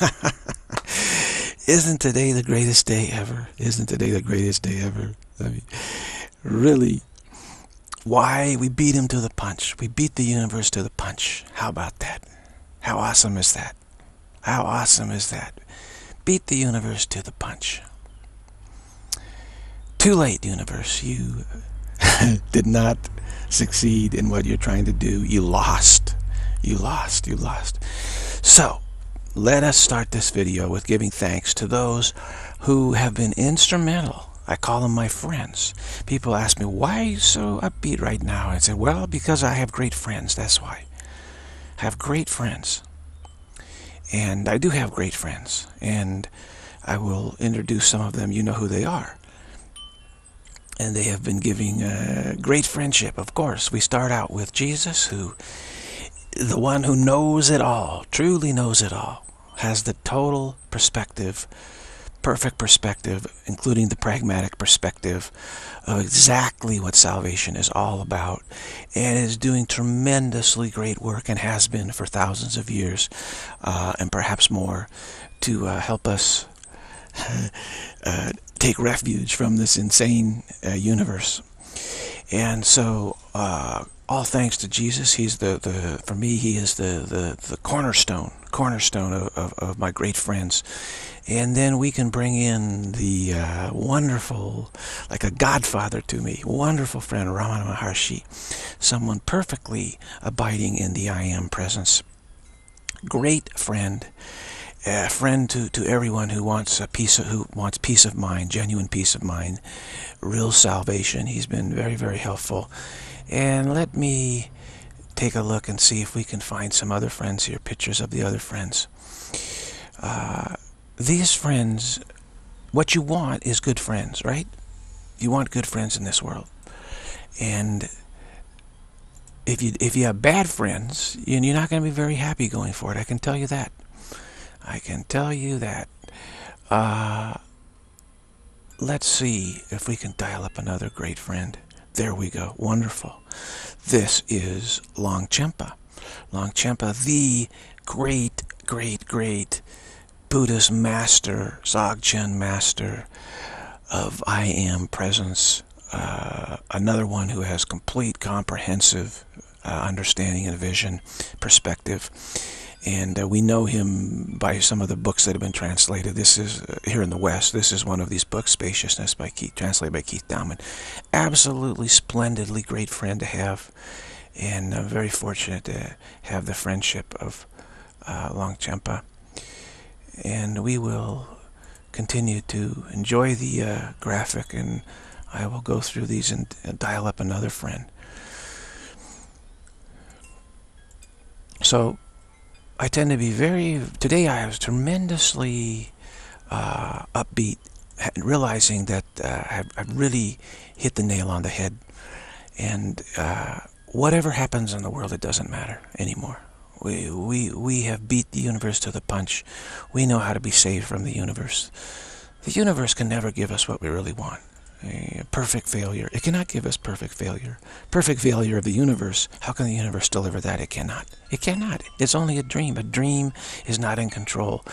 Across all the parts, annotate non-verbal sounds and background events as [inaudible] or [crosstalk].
[laughs] Isn't today the greatest day ever? Isn't today the greatest day ever? I mean, really, why we beat him to the punch. We beat the universe to the punch. How about that? How awesome is that? How awesome is that? Beat the universe to the punch. Too late, universe. You [laughs] did not succeed in what you're trying to do. You lost. You lost. You lost. So, let us start this video with giving thanks to those who have been instrumental. I call them my friends. People ask me, why are you so upbeat right now? I say, well, because I have great friends. That's why. I have great friends. And I do have great friends. And I will introduce some of them. You know who they are. And they have been giving a great friendship, of course. We start out with Jesus, who the one who knows it all, truly knows it all, has the total perspective, perfect perspective, including the pragmatic perspective of exactly what salvation is all about, and is doing tremendously great work and has been for thousands of years, uh, and perhaps more, to uh, help us [laughs] uh, take refuge from this insane uh, universe. And so, uh, all thanks to Jesus. He's the, the for me, he is the, the, the cornerstone, cornerstone of, of, of my great friends. And then we can bring in the uh, wonderful, like a godfather to me, wonderful friend, Ramana Maharshi, someone perfectly abiding in the I Am presence. Great friend, a friend to, to everyone who wants a peace of, who wants peace of mind, genuine peace of mind, real salvation. He's been very, very helpful. And let me take a look and see if we can find some other friends here, pictures of the other friends. Uh, these friends, what you want is good friends, right? You want good friends in this world. And if you if you have bad friends, you're not going to be very happy going for it. I can tell you that. I can tell you that. Uh, let's see if we can dial up another great friend. There we go. Wonderful. This is Longchenpa. Longchenpa, the great, great, great Buddhist master, Dzogchen master of I Am presence. Uh, another one who has complete comprehensive uh, understanding and vision, perspective and uh, we know him by some of the books that have been translated. This is uh, here in the West. This is one of these books, Spaciousness by Keith, translated by Keith Dowman. Absolutely splendidly great friend to have, and uh, very fortunate to have the friendship of uh, Longchenpa. And we will continue to enjoy the uh, graphic, and I will go through these and dial up another friend. So I tend to be very, today I was tremendously uh, upbeat, realizing that uh, I've, I've, really hit the nail on the head. And uh, whatever happens in the world, it doesn't matter anymore. We, we, we have beat the universe to the punch. We know how to be saved from the universe. The universe can never give us what we really want a perfect failure. It cannot give us perfect failure. Perfect failure of the universe. How can the universe deliver that? It cannot. It cannot. It's only a dream. A dream is not in control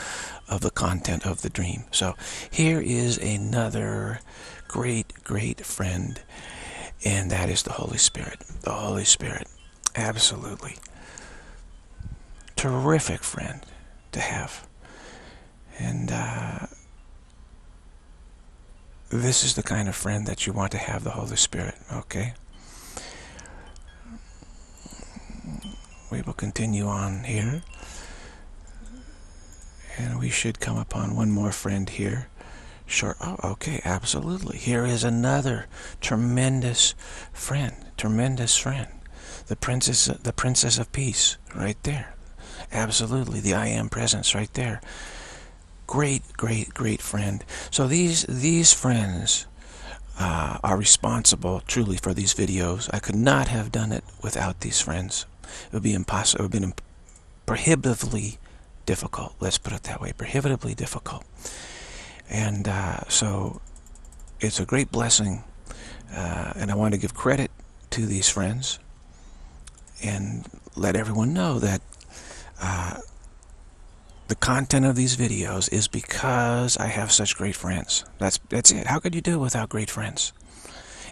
of the content of the dream. So here is another great, great friend, and that is the Holy Spirit. The Holy Spirit. Absolutely. Terrific friend to have. And, uh, this is the kind of friend that you want to have the Holy Spirit, okay? We will continue on here. And we should come upon one more friend here. Sure. Oh, okay, absolutely. Here is another tremendous friend, tremendous friend. The princess, the princess of peace, right there. Absolutely, the I am presence right there great, great, great friend. So these these friends uh, are responsible truly for these videos. I could not have done it without these friends. It would be impossible. It would have prohibitively difficult. Let's put it that way. Prohibitively difficult. And uh, so it's a great blessing. Uh, and I want to give credit to these friends and let everyone know that uh, the content of these videos is because I have such great friends. That's, that's it. How could you do it without great friends?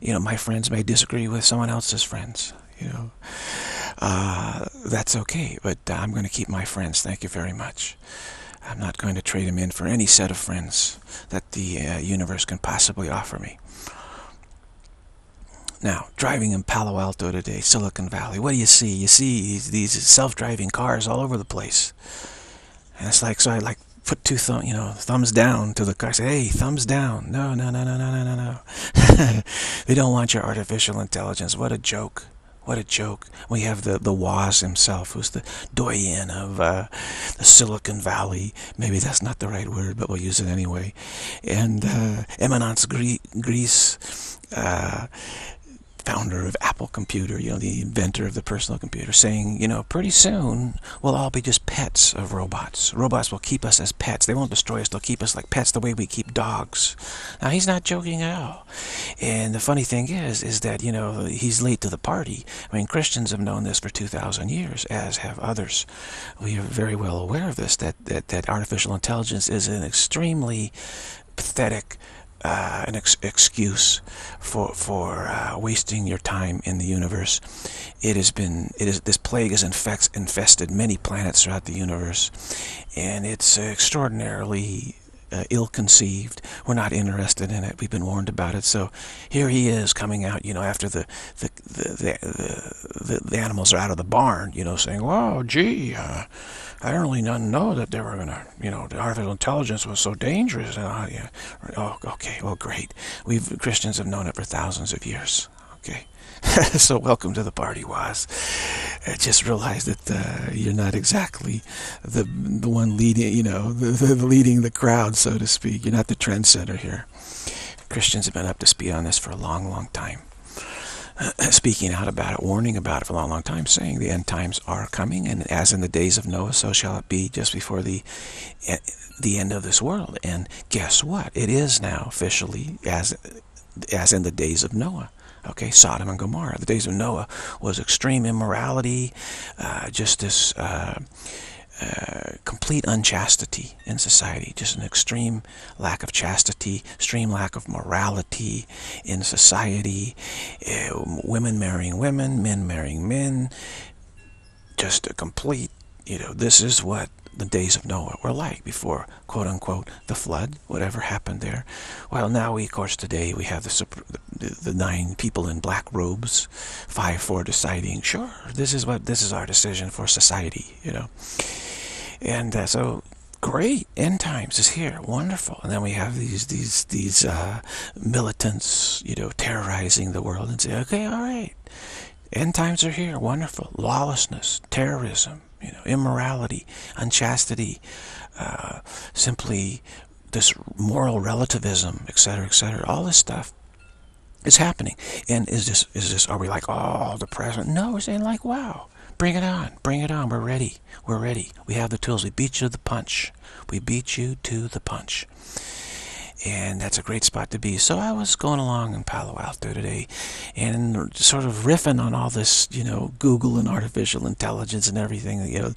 You know, my friends may disagree with someone else's friends, you know. Uh, that's okay, but I'm going to keep my friends. Thank you very much. I'm not going to trade them in for any set of friends that the uh, universe can possibly offer me. Now, driving in Palo Alto today, Silicon Valley, what do you see? You see these self-driving cars all over the place. And it's like, so I like put two thumb, you know, thumbs down to the car. Say, hey, thumbs down. No, no, no, no, no, no, no, no. [laughs] they don't want your artificial intelligence. What a joke. What a joke. We have the, the Woz himself, who's the doyen of uh, the Silicon Valley. Maybe that's not the right word, but we'll use it anyway. And uh, Eminence Grise, uh, founder of Apple Computer, you know, the inventor of the personal computer, saying, you know, pretty soon we'll all be just pets of robots. Robots will keep us as pets. They won't destroy us. They'll keep us like pets the way we keep dogs. Now, he's not joking at all. And the funny thing is, is that, you know, he's late to the party. I mean, Christians have known this for 2,000 years, as have others. We are very well aware of this, that, that, that artificial intelligence is an extremely pathetic uh, an ex excuse for for uh, wasting your time in the universe. It has been it is this plague has infect, infested many planets throughout the universe, and it's extraordinarily uh, ill-conceived. We're not interested in it. We've been warned about it. So here he is coming out, you know, after the the the the, the, the animals are out of the barn, you know, saying, "Well, gee." Uh, I didn't really know that they were going to, you know, the artificial intelligence was so dangerous. Uh, yeah. Oh, okay, well, great. We've Christians have known it for thousands of years. Okay. [laughs] so welcome to the party, Woz. I just realized that uh, you're not exactly the the one leading, you know, the, the leading the crowd, so to speak. You're not the trendsetter here. Christians have been up to speed on this for a long, long time. [clears throat] speaking out about it, warning about it for a long, long time, saying the end times are coming, and as in the days of Noah, so shall it be just before the the end of this world. And guess what? It is now officially as as in the days of Noah. Okay, Sodom and Gomorrah. The days of Noah was extreme immorality, uh, just this. Uh, uh, complete unchastity in society, just an extreme lack of chastity, extreme lack of morality in society, uh, women marrying women, men marrying men, just a complete, you know, this is what the days of Noah were like before, quote unquote, the flood, whatever happened there. Well, now we, of course, today we have the, the, the nine people in black robes, five for deciding, sure, this is what, this is our decision for society, you know. And uh, so, great, end times is here, wonderful. And then we have these these these uh, militants, you know, terrorizing the world and say, okay, all right, end times are here, wonderful. Lawlessness, terrorism, you know, immorality, unchastity, uh, simply this moral relativism, etc., etc. All this stuff is happening. And is this is this? Are we like, oh, the president? No, we're saying like, wow. Bring it on. Bring it on. We're ready. We're ready. We have the tools. We beat you to the punch. We beat you to the punch. And that's a great spot to be. So I was going along in Palo Alto today and sort of riffing on all this, you know, Google and artificial intelligence and everything, you know.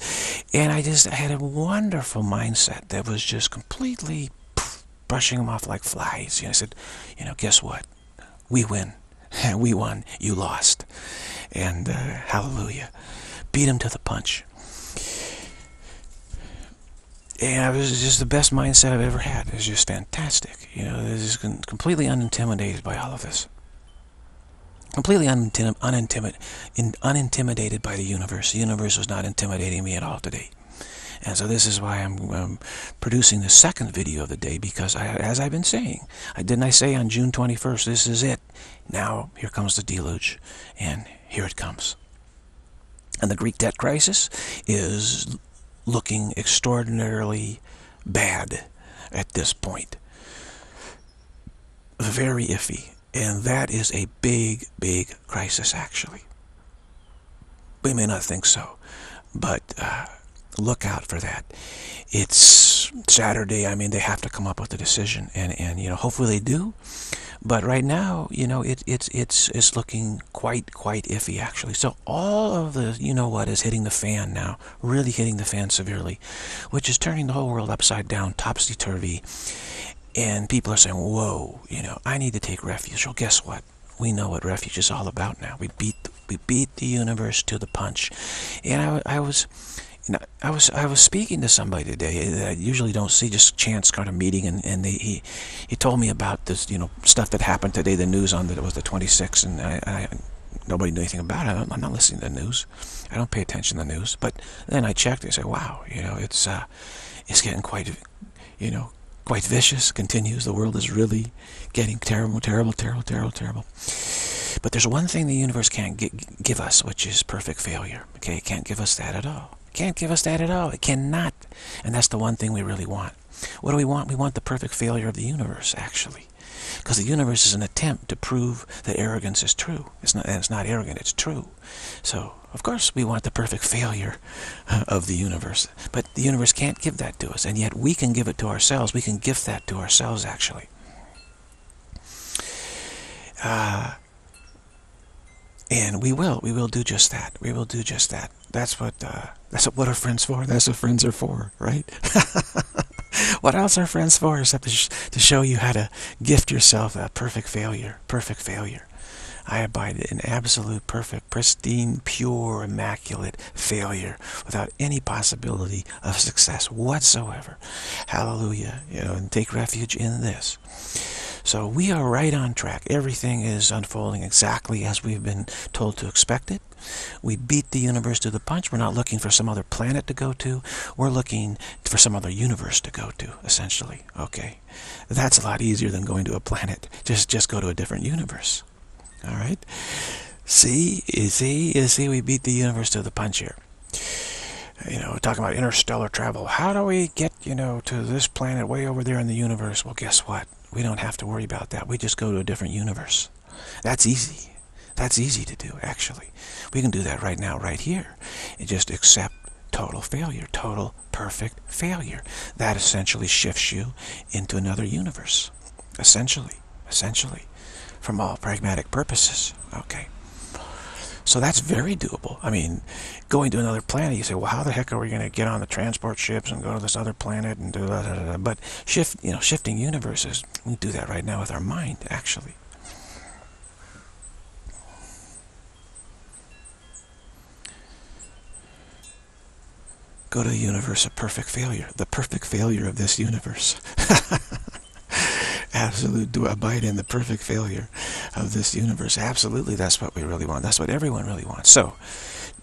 And I just had a wonderful mindset that was just completely brushing them off like flies. You know, I said, you know, guess what? We win. [laughs] we won. You lost. And uh, hallelujah beat him to the punch. And it was just the best mindset I've ever had. It was just fantastic. You know, it was completely unintimidated by all of this. Completely unintim unintimidated, unintimidated by the universe. The universe was not intimidating me at all today. And so this is why I'm um, producing the second video of the day because I, as I've been saying, I didn't I say on June 21st, this is it. Now here comes the deluge and here it comes. And the Greek debt crisis is looking extraordinarily bad at this point. Very iffy. And that is a big, big crisis, actually. We may not think so, but uh, look out for that. It's Saturday. I mean, they have to come up with a decision, and and you know, hopefully they do. But right now, you know, it, it's it's it's looking quite quite iffy actually. So all of the you know what is hitting the fan now, really hitting the fan severely, which is turning the whole world upside down, topsy turvy. And people are saying, "Whoa, you know, I need to take refuge." Well, guess what? We know what refuge is all about now. We beat we beat the universe to the punch, and I, I was I was I was speaking to somebody today that I usually don't see, just chance kind of meeting, and and they, he he told me about this, you know, stuff that happened today, the news on that it was the 26th, and I, I nobody knew anything about it. I'm not listening to the news. I don't pay attention to the news. But then I checked. I said, wow, you know, it's uh, it's getting quite, you know, quite vicious. Continues. The world is really getting terrible, terrible, terrible, terrible, terrible. But there's one thing the universe can't give us, which is perfect failure. Okay, it can't give us that at all. Can't give us that at all. It cannot. And that's the one thing we really want. What do we want? We want the perfect failure of the universe, actually. Because the universe is an attempt to prove that arrogance is true. It's not, and it's not arrogant, it's true. So, of course, we want the perfect failure uh, of the universe. But the universe can't give that to us. And yet we can give it to ourselves. We can gift that to ourselves, actually. Uh, and we will. We will do just that. We will do just that. That's what uh, that's what are friends for. That's what friends are for, right? [laughs] what else are friends for except to, sh to show you how to gift yourself a perfect failure, perfect failure. I abide in absolute, perfect, pristine, pure, immaculate failure without any possibility of success whatsoever. Hallelujah. You know, and take refuge in this. So we are right on track. Everything is unfolding exactly as we've been told to expect it. We beat the universe to the punch. We're not looking for some other planet to go to. We're looking for some other universe to go to, essentially. Okay? That's a lot easier than going to a planet. Just, just go to a different universe. All right? See? You see? You see? We beat the universe to the punch here you know, talking about interstellar travel. How do we get, you know, to this planet way over there in the universe? Well, guess what? We don't have to worry about that. We just go to a different universe. That's easy. That's easy to do, actually. We can do that right now, right here. And just accept total failure, total perfect failure. That essentially shifts you into another universe. Essentially. Essentially. From all pragmatic purposes. Okay. So that's very doable. I mean, going to another planet, you say, well, how the heck are we going to get on the transport ships and go to this other planet and do that? But shift, you know, shifting universes, we do that right now with our mind, actually. Go to the universe of perfect failure, the perfect failure of this universe. [laughs] absolute do abide in the perfect failure of this universe. Absolutely, that's what we really want. That's what everyone really wants. So,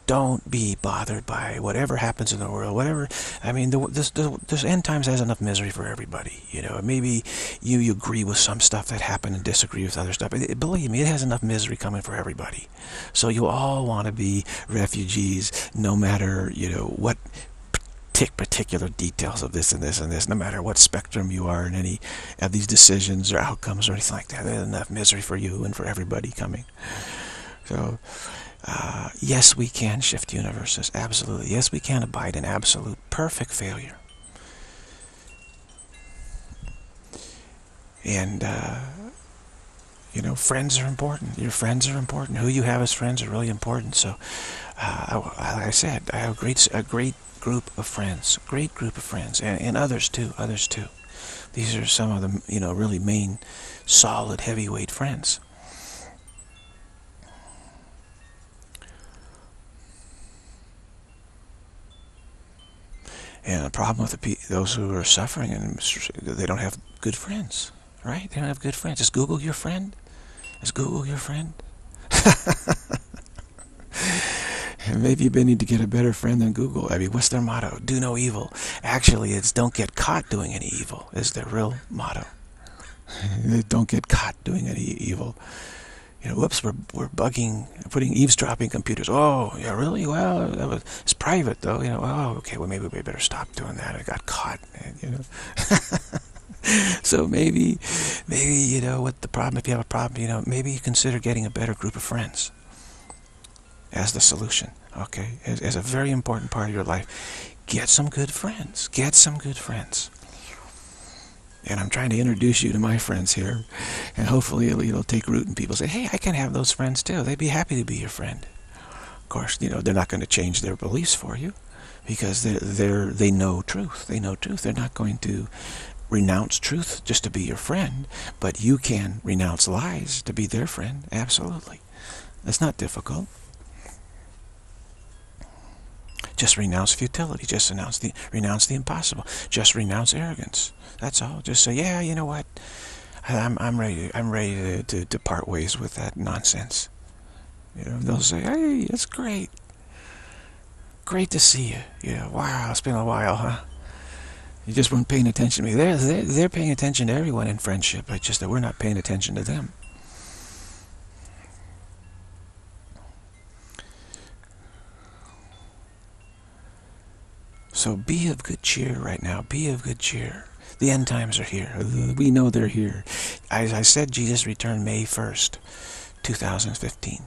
don't be bothered by whatever happens in the world, whatever. I mean, the, this, the, this end times has enough misery for everybody. You know, maybe you, you agree with some stuff that happened and disagree with other stuff. It, believe me, it has enough misery coming for everybody. So you all want to be refugees, no matter you know what particular details of this and this and this, no matter what spectrum you are in any of these decisions or outcomes or anything like that. There's enough misery for you and for everybody coming. So, uh, yes, we can shift universes. Absolutely. Yes, we can abide in absolute perfect failure. And, uh, you know, friends are important. Your friends are important. Who you have as friends are really important. So, uh, like I said, I have a great, a great group of friends, great group of friends, and, and others too, others too. These are some of the, you know, really main, solid, heavyweight friends. And the problem with the those who are suffering and they don't have good friends, right? They don't have good friends. Just Google your friend. Just Google your friend. [laughs] Maybe you need to get a better friend than Google. I mean, what's their motto? Do no evil. Actually, it's don't get caught doing any evil is their real motto. [laughs] don't get caught doing any evil. You know, whoops, we're, we're bugging, putting eavesdropping computers. Oh, yeah, really? Well, that was, it's private, though. You know, oh, okay, well, maybe we better stop doing that. I got caught, you know. [laughs] so maybe, maybe, you know, what the problem, if you have a problem, you know, maybe you consider getting a better group of friends as the solution, okay, as, as a very important part of your life. get some good friends. Get some good friends. And I'm trying to introduce you to my friends here. And hopefully it'll, it'll take root and people say, hey, I can have those friends too. They'd be happy to be your friend. Of course, you know, they're not going to change their beliefs for you because they're, they're, they know truth. They know truth. They're not going to renounce truth just to be your friend, but you can renounce lies to be their friend. Absolutely. That's not difficult. Just renounce futility. Just renounce the renounce the impossible. Just renounce arrogance. That's all. Just say, yeah, you know what? I'm I'm ready. I'm ready to, to, to part ways with that nonsense. You know, they'll say, hey, that's great. Great to see you. Yeah, wow, it's been a while, huh? You just weren't paying attention to me. They're, they're, they're paying attention to everyone in friendship. It's just that we're not paying attention to them. So be of good cheer right now. Be of good cheer. The end times are here. We know they're here. As I said, Jesus returned May 1st, 2015.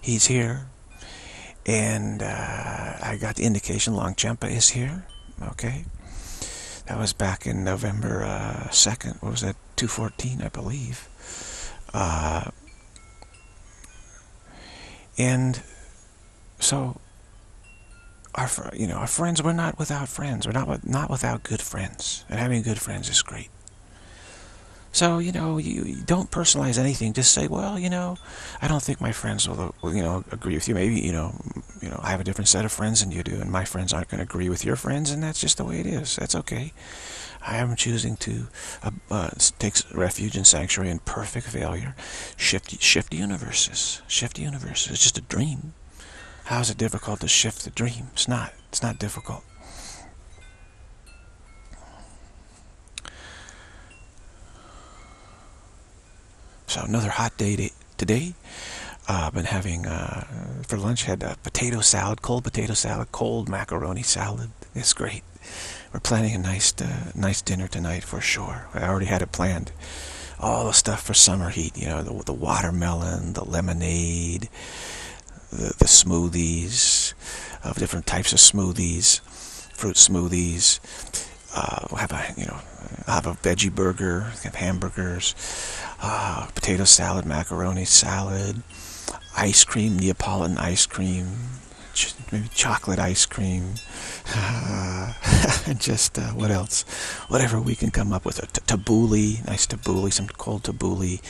He's here. And uh, I got the indication Longchenpa is here. Okay. That was back in November uh, 2nd. What was that? 214, I believe. Uh, and so our you know our friends we're not without friends. We're not not without good friends. And having good friends is great. So you know you, you, don't personalize anything. Just say well you know I don't think my friends will, will you know agree with you. Maybe you know you know I have a different set of friends than you do and my friends aren't going to agree with your friends and that's just the way it is. That's okay. I am choosing to uh, uh, take refuge and sanctuary in perfect failure. Shift shift universes. Shift universes. It's just a dream how is it difficult to shift the dream? It's not. It's not difficult. So another hot day today. Uh, I've been having, uh, for lunch, had a potato salad, cold potato salad, cold macaroni salad. It's great. We're planning a nice, uh, nice dinner tonight for sure. I already had it planned. All the stuff for summer heat, you know, the, the watermelon, the lemonade, the, the smoothies, of different types of smoothies, fruit smoothies. Uh, have a, you know, have a veggie burger, have hamburgers, uh, potato salad, macaroni salad, ice cream, Neapolitan ice cream, ch maybe chocolate ice cream, uh, [laughs] and just uh, what else? Whatever we can come up with. A tabbouleh, nice tabbouleh, some cold tabbouleh,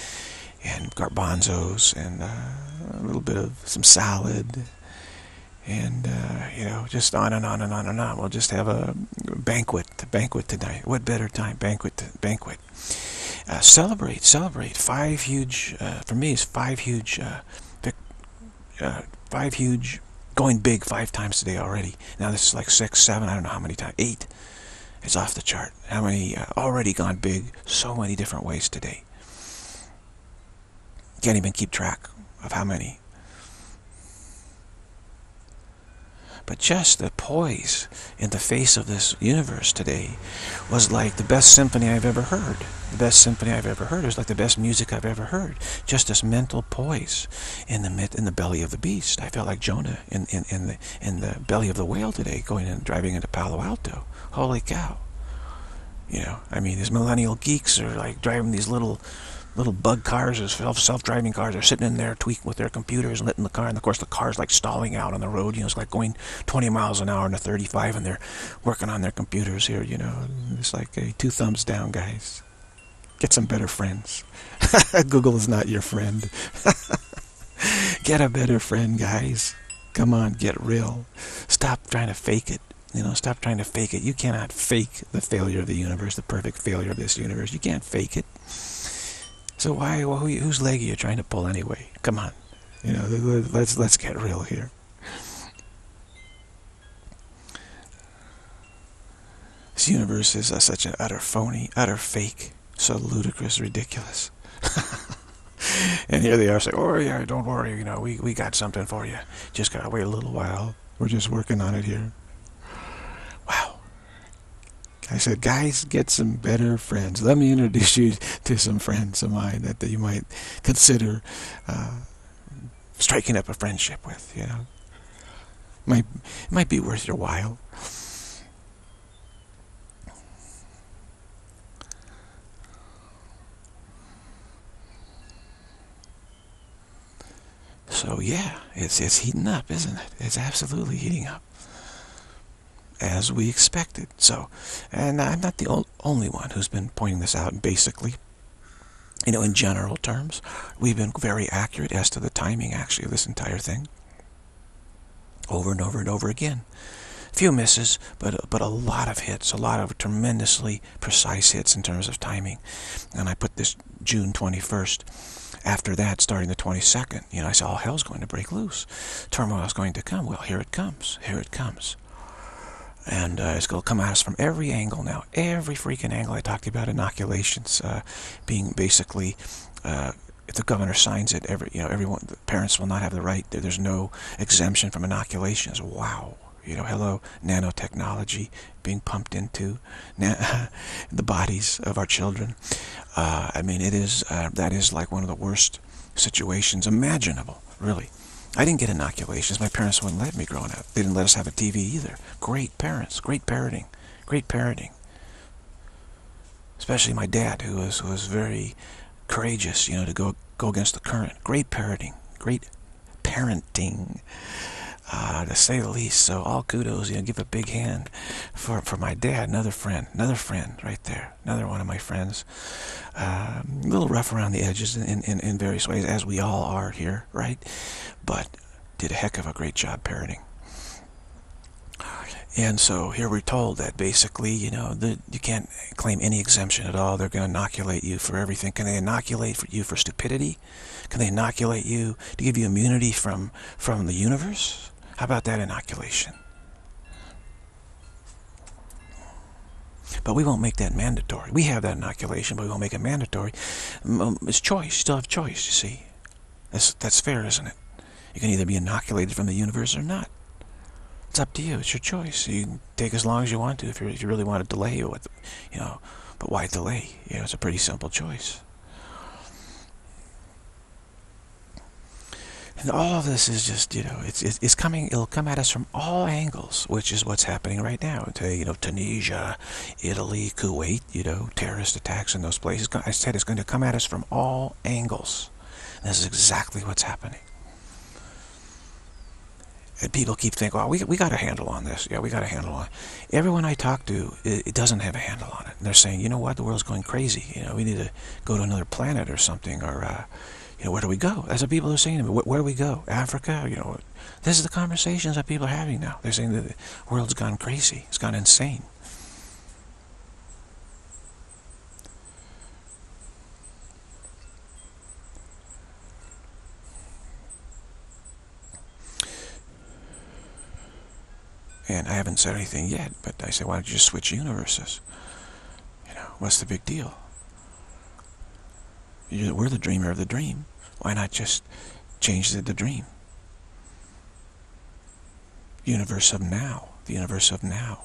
and garbanzos, and uh, a little bit of some salad, and uh, you know, just on and on and on and on. We'll just have a banquet, a banquet tonight. What better time? Banquet, banquet. Uh, celebrate, celebrate. Five huge, uh, for me, it's five huge, uh, uh, five huge, going big five times today already. Now this is like six, seven, I don't know how many times, eight. It's off the chart. How many uh, already gone big? So many different ways today. Can't even keep track of how many. But just the poise in the face of this universe today was like the best symphony I've ever heard. The best symphony I've ever heard. It was like the best music I've ever heard. Just this mental poise in the mid, in the belly of the beast. I felt like Jonah in, in, in the in the belly of the whale today, going and driving into Palo Alto. Holy cow! You know, I mean, these millennial geeks are like driving these little little bug cars, self-driving cars are sitting in there tweaking with their computers and letting the car, and of course the car's like stalling out on the road, you know, it's like going 20 miles an hour in a 35 and they're working on their computers here, you know, it's like, two thumbs down, guys. Get some better friends. [laughs] Google is not your friend. [laughs] get a better friend, guys. Come on, get real. Stop trying to fake it. You know, stop trying to fake it. You cannot fake the failure of the universe, the perfect failure of this universe. You can't fake it. So why, well, who, whose leg are you trying to pull anyway? Come on, you know, let's let's get real here. This universe is a, such an utter phony, utter fake, so ludicrous, ridiculous. [laughs] and here they are saying, oh yeah, don't worry, you know, we, we got something for you. Just gotta wait a little while. We're just working on it here. I said, guys, get some better friends. Let me introduce you to some friends of mine that, that you might consider uh, striking up a friendship with, you know. Might, it might be worth your while. So yeah, it's, it's heating up, isn't it? It's absolutely heating up as we expected. So, and I'm not the only one who's been pointing this out. Basically, you know, in general terms, we've been very accurate as to the timing, actually, of this entire thing. Over and over and over again. Few misses, but but a lot of hits, a lot of tremendously precise hits in terms of timing. And I put this June 21st. After that, starting the 22nd, you know, I said, all hell's going to break loose. Turmoil is going to come. Well, here it comes. Here it comes. And uh, it's going to come at us from every angle now. Every freaking angle. I talked about inoculations uh, being basically, uh, if the governor signs it, every you know, everyone, parents will not have the right. There's no exemption from inoculations. Wow. You know, hello, nanotechnology being pumped into [laughs] the bodies of our children. Uh, I mean, it is uh, that is like one of the worst situations imaginable, really. I didn't get inoculations. My parents wouldn't let me growing up. They didn't let us have a TV either. Great parents, great parenting, great parenting. Especially my dad, who was was very courageous, you know, to go go against the current. Great parenting, great parenting uh, to say the least. So all kudos, you know, give a big hand for, for my dad, another friend, another friend right there, another one of my friends. Uh, a little rough around the edges in, in, in various ways, as we all are here, right? But did a heck of a great job parenting. And so here we're told that basically, you know, the, you can't claim any exemption at all. They're going to inoculate you for everything. Can they inoculate for you for stupidity? Can they inoculate you to give you immunity from from the universe? How about that inoculation? But we won't make that mandatory. We have that inoculation, but we won't make it mandatory. Um, it's choice. You still have choice, you see. That's, that's fair, isn't it? You can either be inoculated from the universe or not. It's up to you. It's your choice. You can take as long as you want to if, if you really want to delay. You know, but why delay? You know, it's a pretty simple choice. And all of this is just, you know, it's, it's coming, it'll come at us from all angles, which is what's happening right now. To, you know, Tunisia, Italy, Kuwait, you know, terrorist attacks in those places. I said it's going to come at us from all angles. And this is exactly what's happening. And people keep thinking, well, we, we got a handle on this. Yeah, we got a handle on it. Everyone I talk to, it, it, doesn't have a handle on it. And they're saying, you know what, the world's going crazy. You know, we need to go to another planet or something, or, uh, you know, where do we go? That's what people are saying to me. Where, where do we go? Africa? You know, this is the conversations that people are having now. They're saying the world's gone crazy. It's gone insane. And I haven't said anything yet, but I say, why don't you just switch universes? You know, what's the big deal? We're the dreamer of the dream. Why not just change the, dream? Universe of now. The universe of now.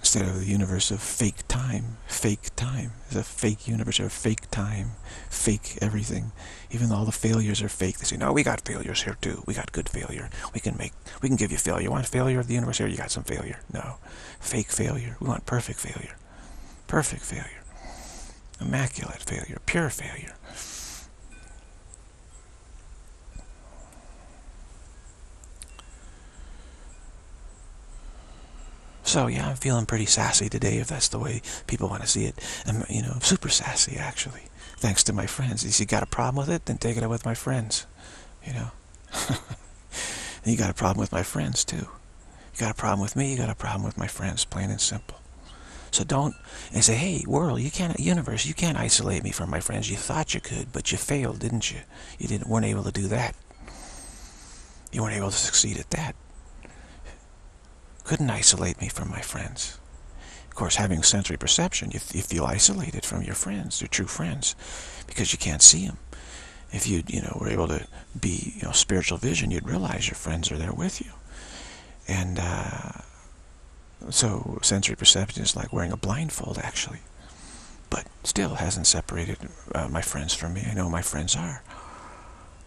Instead of the universe of fake time. Fake time. It's a fake universe of fake time. Fake everything. Even though all the failures are fake. They say, no, we got failures here too. We got good failure. We can make, we can give you failure. You want failure of the universe here? You got some failure. No. Fake failure. We want perfect failure. Perfect failure immaculate failure, pure failure. So yeah, I'm feeling pretty sassy today, if that's the way people want to see it. I'm, you know, super sassy actually, thanks to my friends. If you got a problem with it, then take it up with my friends. You know, [laughs] you got a problem with my friends too. You got a problem with me, you got a problem with my friends, plain and simple. So don't and say, hey, world, you can't, universe, you can't isolate me from my friends. You thought you could, but you failed, didn't you? You didn't, weren't able to do that. You weren't able to succeed at that. Couldn't isolate me from my friends. Of course, having sensory perception, you, you feel isolated from your friends, your true friends, because you can't see them. If you, you know, were able to be, you know, spiritual vision, you'd realize your friends are there with you. And, uh, so sensory perception is like wearing a blindfold, actually. But still hasn't separated uh, my friends from me. I know my friends are.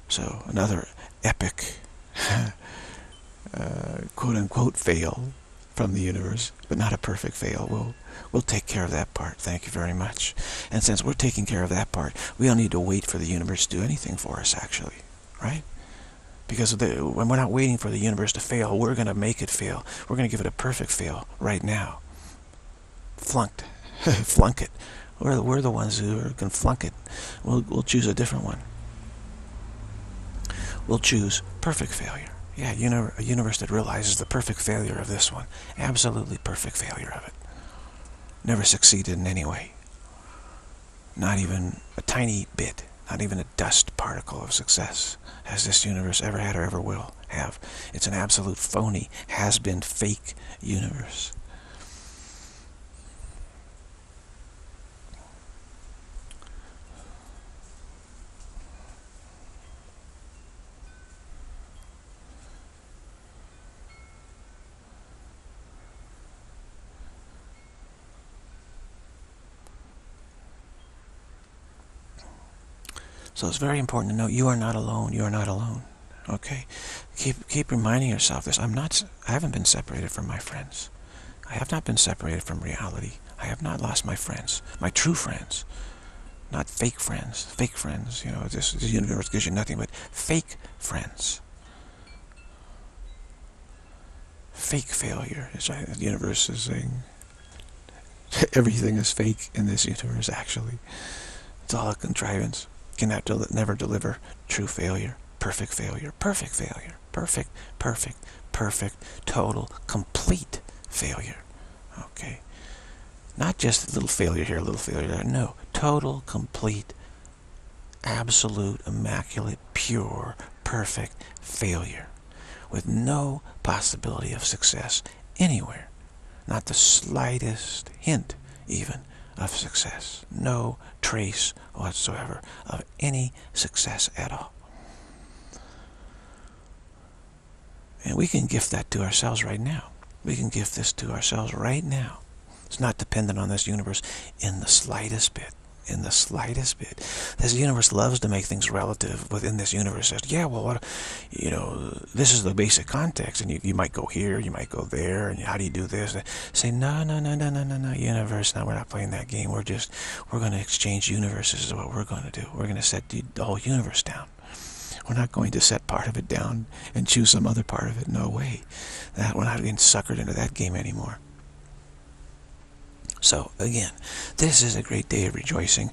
So another epic, [laughs] uh, quote-unquote, fail, from the universe, but not a perfect fail. We'll, we'll take care of that part. Thank you very much. And since we're taking care of that part, we don't need to wait for the universe to do anything for us, actually. Right? Because the, when we're not waiting for the universe to fail, we're going to make it fail. We're going to give it a perfect fail right now. Flunked. [laughs] Flunk it. We're, we're the ones who can flunk it. We'll, we'll choose a different one. We'll choose perfect failure. Yeah, a universe that realizes the perfect failure of this one. Absolutely perfect failure of it. Never succeeded in any way. Not even a tiny bit, not even a dust particle of success has this universe ever had or ever will have. It's an absolute phony, has-been fake universe. So it's very important to know you are not alone. You are not alone. Okay? Keep, keep reminding yourself this. I'm not, I haven't been separated from my friends. I have not been separated from reality. I have not lost my friends, my true friends. Not fake friends. Fake friends, you know, this, this universe gives you nothing but fake friends. Fake failure. Is right. The universe is saying [laughs] everything is fake in this universe, actually. It's all a contrivance cannot del never deliver true failure, perfect failure, perfect failure, perfect, perfect, perfect, total, complete failure. Okay? Not just a little failure here, a little failure there. No, total, complete, absolute, immaculate, pure, perfect failure with no possibility of success anywhere. Not the slightest hint, even, of success. No trace whatsoever of any success at all. And we can gift that to ourselves right now. We can gift this to ourselves right now. It's not dependent on this universe in the slightest bit in the slightest bit. This universe loves to make things relative within this universe. Says, yeah, well, what, you know, this is the basic context, and you, you might go here, you might go there, and how do you do this? Say, no, no, no, no, no, no, no, universe. No, we're not playing that game. We're just, we're going to exchange universes. Is what we're going to do. We're going to set the, the whole universe down. We're not going to set part of it down and choose some other part of it. No way. That we're not getting suckered into that game anymore. So, again, this is a great day of rejoicing.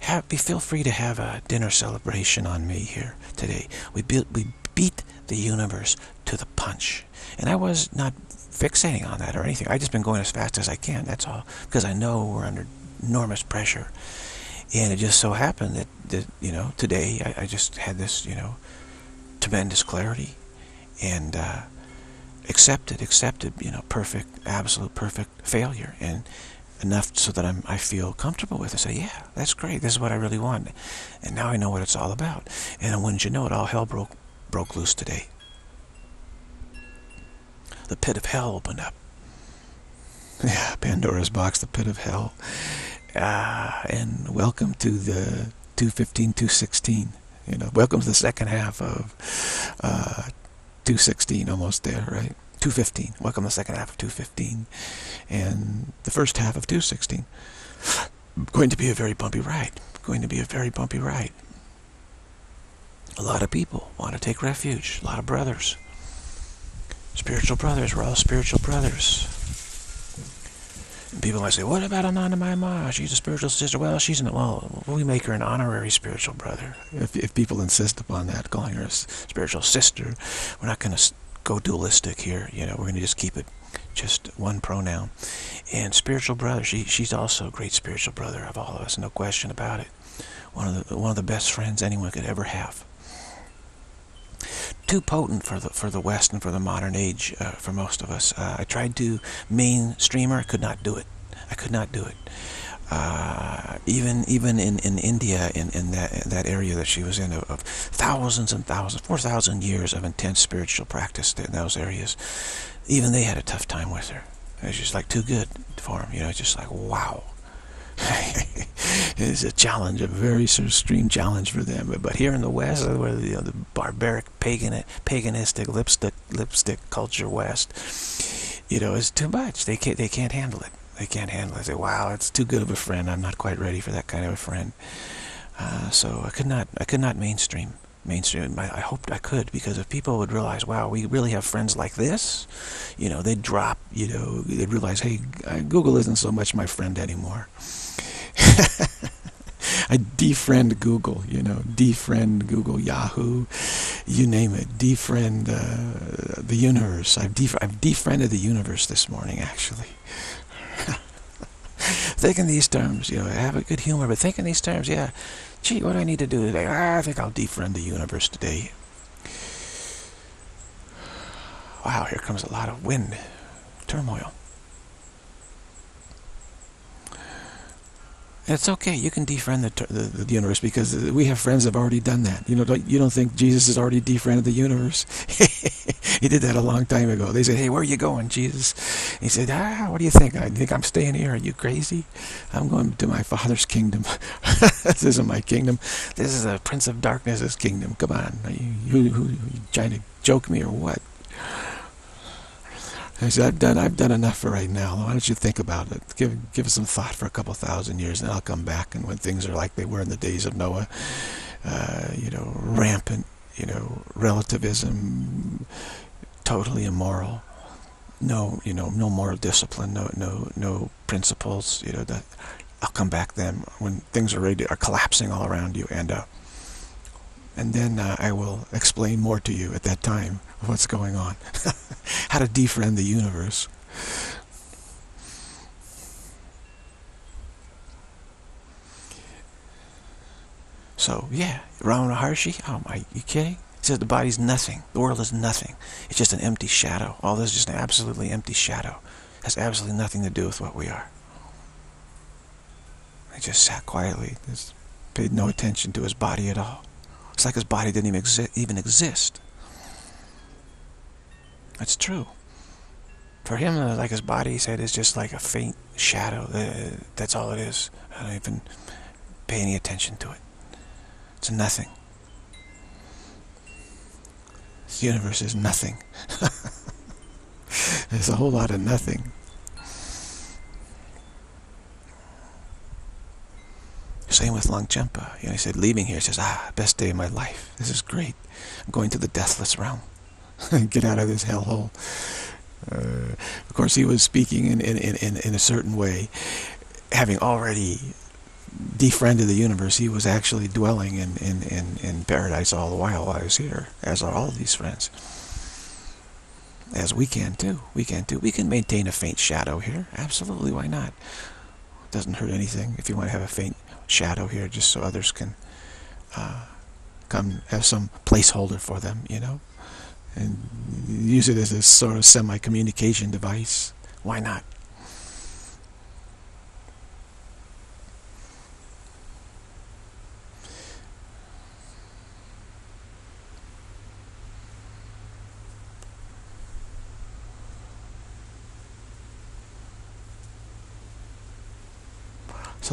Have, feel free to have a dinner celebration on me here today. We, built, we beat the universe to the punch. And I was not fixating on that or anything. I just been going as fast as I can, that's all. Because I know we're under enormous pressure. And it just so happened that, that you know, today I, I just had this, you know, tremendous clarity. And uh, accepted, accepted, you know, perfect, absolute perfect failure. And enough so that I'm, I feel comfortable with it. Say, yeah, that's great. This is what I really want. And now I know what it's all about. And wouldn't you know it, all hell broke, broke loose today. The pit of hell opened up. [laughs] Yeah, Pandora's box, the pit of hell. Ah, and welcome to the 215, 216. You know, welcome to the second half of uh, 216, almost there, right? 215. Welcome to the second half of 215 and the first half of 216. Going to be a very bumpy ride. Going to be a very bumpy ride. A lot of people want to take refuge. A lot of brothers. Spiritual brothers. We're all spiritual brothers. And people might say, what about Anandamayi Ma? She's a spiritual sister. Well, she's an, well, we make her an honorary spiritual brother. If, if people insist upon that, calling her a spiritual sister, we're not going to go dualistic here. You know, we're going to just keep it just one pronoun. And spiritual brother, she, she's also a great spiritual brother of all of us, no question about it. One of the one of the best friends anyone could ever have. Too potent for the for the West and for the modern age uh, for most of us. Uh, I tried to mainstream her, I could not do it. I could not do it. Uh, even even in, in India, in, in that in that area that she was in, of, of thousands and thousands, 4,000 years of intense spiritual practice in those areas, even they had a tough time with her. It was just like too good for them, you know, just like, wow. [laughs] it's a challenge, a very sort of extreme challenge for them. But, but here in the West, where the, you know, the barbaric, pagan, paganistic lipstick lipstick culture West, you know, is too much. They can't, they can't handle it. They can't handle it. They say, wow, it's too good of a friend. I'm not quite ready for that kind of a friend. Uh, so I could not, I could not mainstream mainstream. I, I, hoped I could because if people would realize, wow, we really have friends like this, you know, they'd drop, you know, they'd realize, hey, Google isn't so much my friend anymore. [laughs] I defriend Google, you know, defriend Google, Yahoo, you name it, defriend uh, the universe. I've, def I've defriended the universe this morning, actually. Think in these terms, you know, have a good humor, but think in these terms, yeah, gee, what do I need to do today? Ah, I think I'll defriend the universe today. Wow, here comes a lot of wind, turmoil. It's okay. You can defriend the, the, the, universe because we have friends that have already done that. You know, don't, you don't think Jesus has already defriended the universe? [laughs] he did that a long time ago. They said, hey, where are you going, Jesus? He said, ah, what do you think? I think I'm staying here. Are you crazy? I'm going to my Father's kingdom. [laughs] this isn't my kingdom. This is the Prince of Darkness's kingdom. Come on. Are you, you trying to joke me or what? I said, I've done, I've done enough for right now. Why don't you think about it? Give, give some thought for a couple thousand years, and I'll come back. And when things are like they were in the days of Noah, uh, you know, rampant, you know, relativism, totally immoral, no, you know, no moral discipline, no, no, no principles. You know, that I'll come back then when things are ready, are collapsing all around you, and uh, and then uh, I will explain more to you at that time what's going on. [laughs] How to defriend the universe. So, yeah, Ramana Maharshi, oh my, you kidding? He says the body's nothing. The world is nothing. It's just an empty shadow. All this is just an absolutely empty shadow. It has absolutely nothing to do with what we are. He just sat quietly. Just paid no attention to his body at all. It's like his body didn't even, exi even exist. That's true. For him, uh, like his body, he said, is just like a faint shadow. Uh, that's all it is. I don't even pay any attention to it. It's nothing. This universe is nothing. [laughs] There's a whole lot of nothing. Same with Longchenpa. You know, he said, leaving here, he says, ah, best day of my life. This is great. I'm going to the deathless realm. [laughs] Get out of this hellhole. Uh, of course, he was speaking in, in, in, in a certain way. Having already defriended the universe, he was actually dwelling in, in, in, in paradise all the while I was here, as are all these friends. As we can too. We can too. We can maintain a faint shadow here. Absolutely, why not? It doesn't hurt anything if you want to have a faint shadow here just so others can uh, come have some placeholder for them, you know, and use it as a sort of semi-communication device. Why not?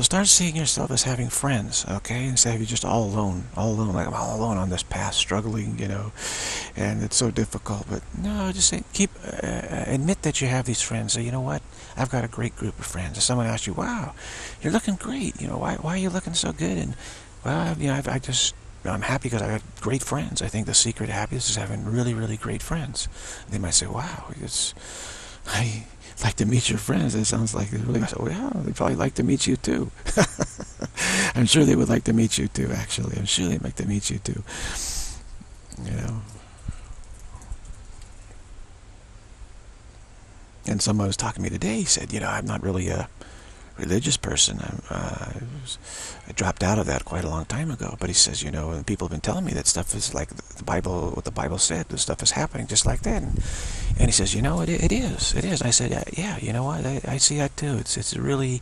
So start seeing yourself as having friends, okay? Instead of you just all alone, all alone, like I'm all alone on this path, struggling, you know, and it's so difficult. But no, just say, keep, uh, uh, admit that you have these friends. Say, you know what? I've got a great group of friends. If someone asks you, wow, you're looking great, you know, why, why are you looking so good? And, well, you know, I've, I just, I'm happy because I got great friends. I think the secret to happiness is having really, really great friends. They might say, wow, it's, I, like to meet your friends. It sounds like they really. Oh yeah, they'd probably like to meet you too. [laughs] I'm sure they would like to meet you too. Actually, I'm sure they'd like to meet you too. You know. And someone was talking to me today. He said, you know, I'm not really a religious person. Uh, I dropped out of that quite a long time ago. But he says, you know, and people have been telling me that stuff is like the Bible, what the Bible said, the stuff is happening just like that. And, and he says, you know, it, it is, it is. I said, yeah, you know what, I, I see that too. It's, it's really,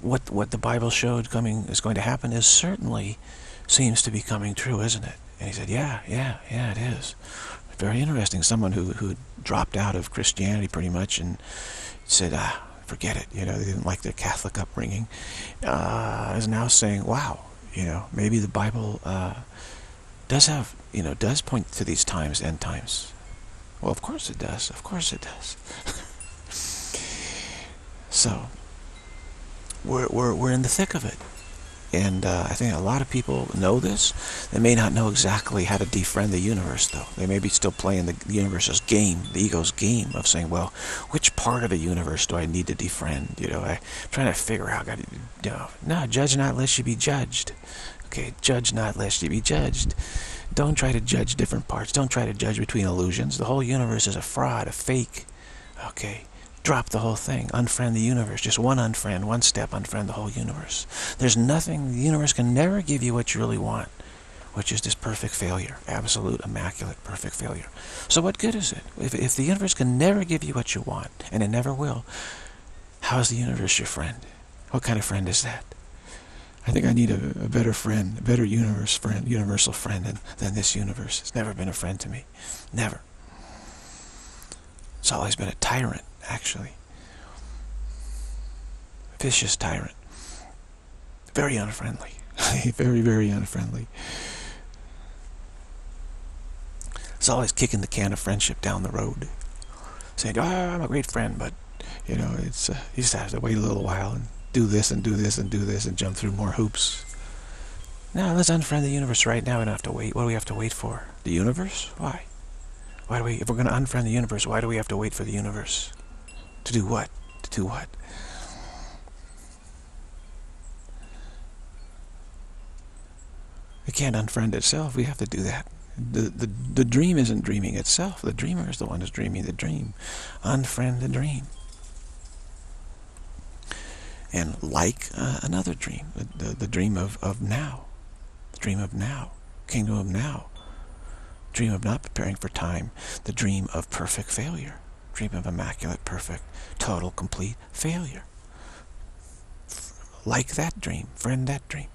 what, what the Bible showed coming is going to happen is certainly seems to be coming true, isn't it? And he said, yeah, yeah, yeah, it is. Very interesting. Someone who, who dropped out of Christianity pretty much and said, ah, forget it. You know, they didn't like their Catholic upbringing. Uh, is now saying, wow, you know, maybe the Bible uh, does have, you know, does point to these times, end times. Well, of course it does. Of course it does. [laughs] So we're, we're, we're in the thick of it. And uh, I think a lot of people know this. They may not know exactly how to defriend the universe, though. They may be still playing the universe's game, the ego's game of saying, well, which part of the universe do I need to defriend? You know, I am trying to figure out, to, you know, no, judge not lest you be judged. Okay, judge not lest you be judged. Don't try to judge different parts. Don't try to judge between illusions. The whole universe is a fraud, a fake. Okay, drop the whole thing. Unfriend the universe. Just one unfriend, one step, unfriend the whole universe. There's nothing, the universe can never give you what you really want, which is this perfect failure. Absolute, immaculate, perfect failure. So what good is it? If, if the universe can never give you what you want, and it never will, how is the universe your friend? What kind of friend is that? I think I need a, a better friend, a better universe friend, universal friend than, than this universe. It's never been a friend to me. Never. It's always been a tyrant actually. Vicious tyrant. Very unfriendly. [laughs] very, very unfriendly. It's always kicking the can of friendship down the road. Saying, oh, I'm a great friend, but, you know, it's uh, you just have to wait a little while and do this and do this and do this and jump through more hoops. Now, let's unfriend the universe right now. We don't have to wait. What do we have to wait for? The universe? Why? Why do we, if we're going to unfriend the universe, why do we have to wait for the universe? To do what? To do what? It can't unfriend itself. We have to do that. The, the, the dream isn't dreaming itself. The dreamer is the one who's dreaming the dream. Unfriend the dream. And like uh, another dream, the, the, the dream of, of now. The dream of now. Kingdom of now. Dream of not preparing for time. The dream of perfect failure dream of immaculate, perfect, total, complete failure. Like that dream, friend that dream.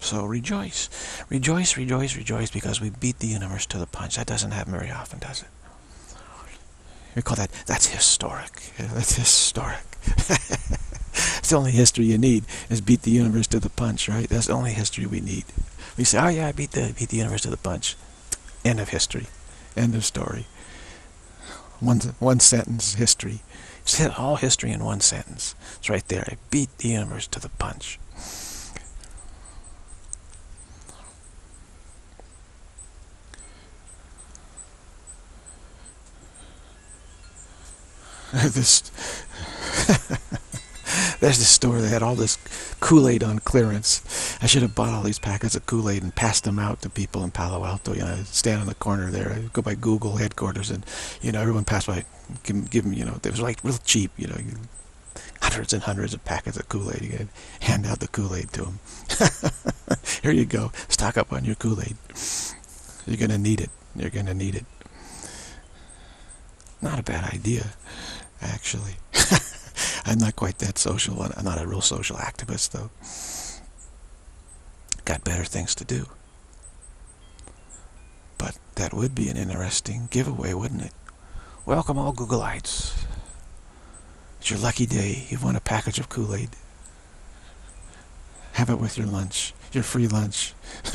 So rejoice. Rejoice, rejoice, rejoice because we beat the universe to the punch. That doesn't happen very often, does it? We call that, that's historic. That's historic. [laughs] it's the only history you need, is beat the universe to the punch, right? That's the only history we need. We say, oh yeah, I beat the, beat the universe to the punch. End of history. End of story. One, one sentence history. It's all history in one sentence. It's right there. I beat the universe to the punch. [laughs] this [laughs] there's this store that had all this Kool-Aid on clearance. I should have bought all these packets of Kool-Aid and passed them out to people in Palo Alto. You know, stand on the corner there. I go by Google headquarters, and you know, everyone passed by. Give them, give them. You know, it was like real cheap. You know, hundreds and hundreds of packets of Kool-Aid. You could hand out the Kool-Aid to them. [laughs] Here you go. Stock up on your Kool-Aid. You're gonna need it. You're gonna need it. Not a bad idea actually. [laughs] I'm not quite that social. I'm not a real social activist, though. Got better things to do. But that would be an interesting giveaway, wouldn't it? Welcome all Googleites. It's your lucky day. You've won a package of Kool-Aid. Have it with your lunch, your free lunch. [laughs]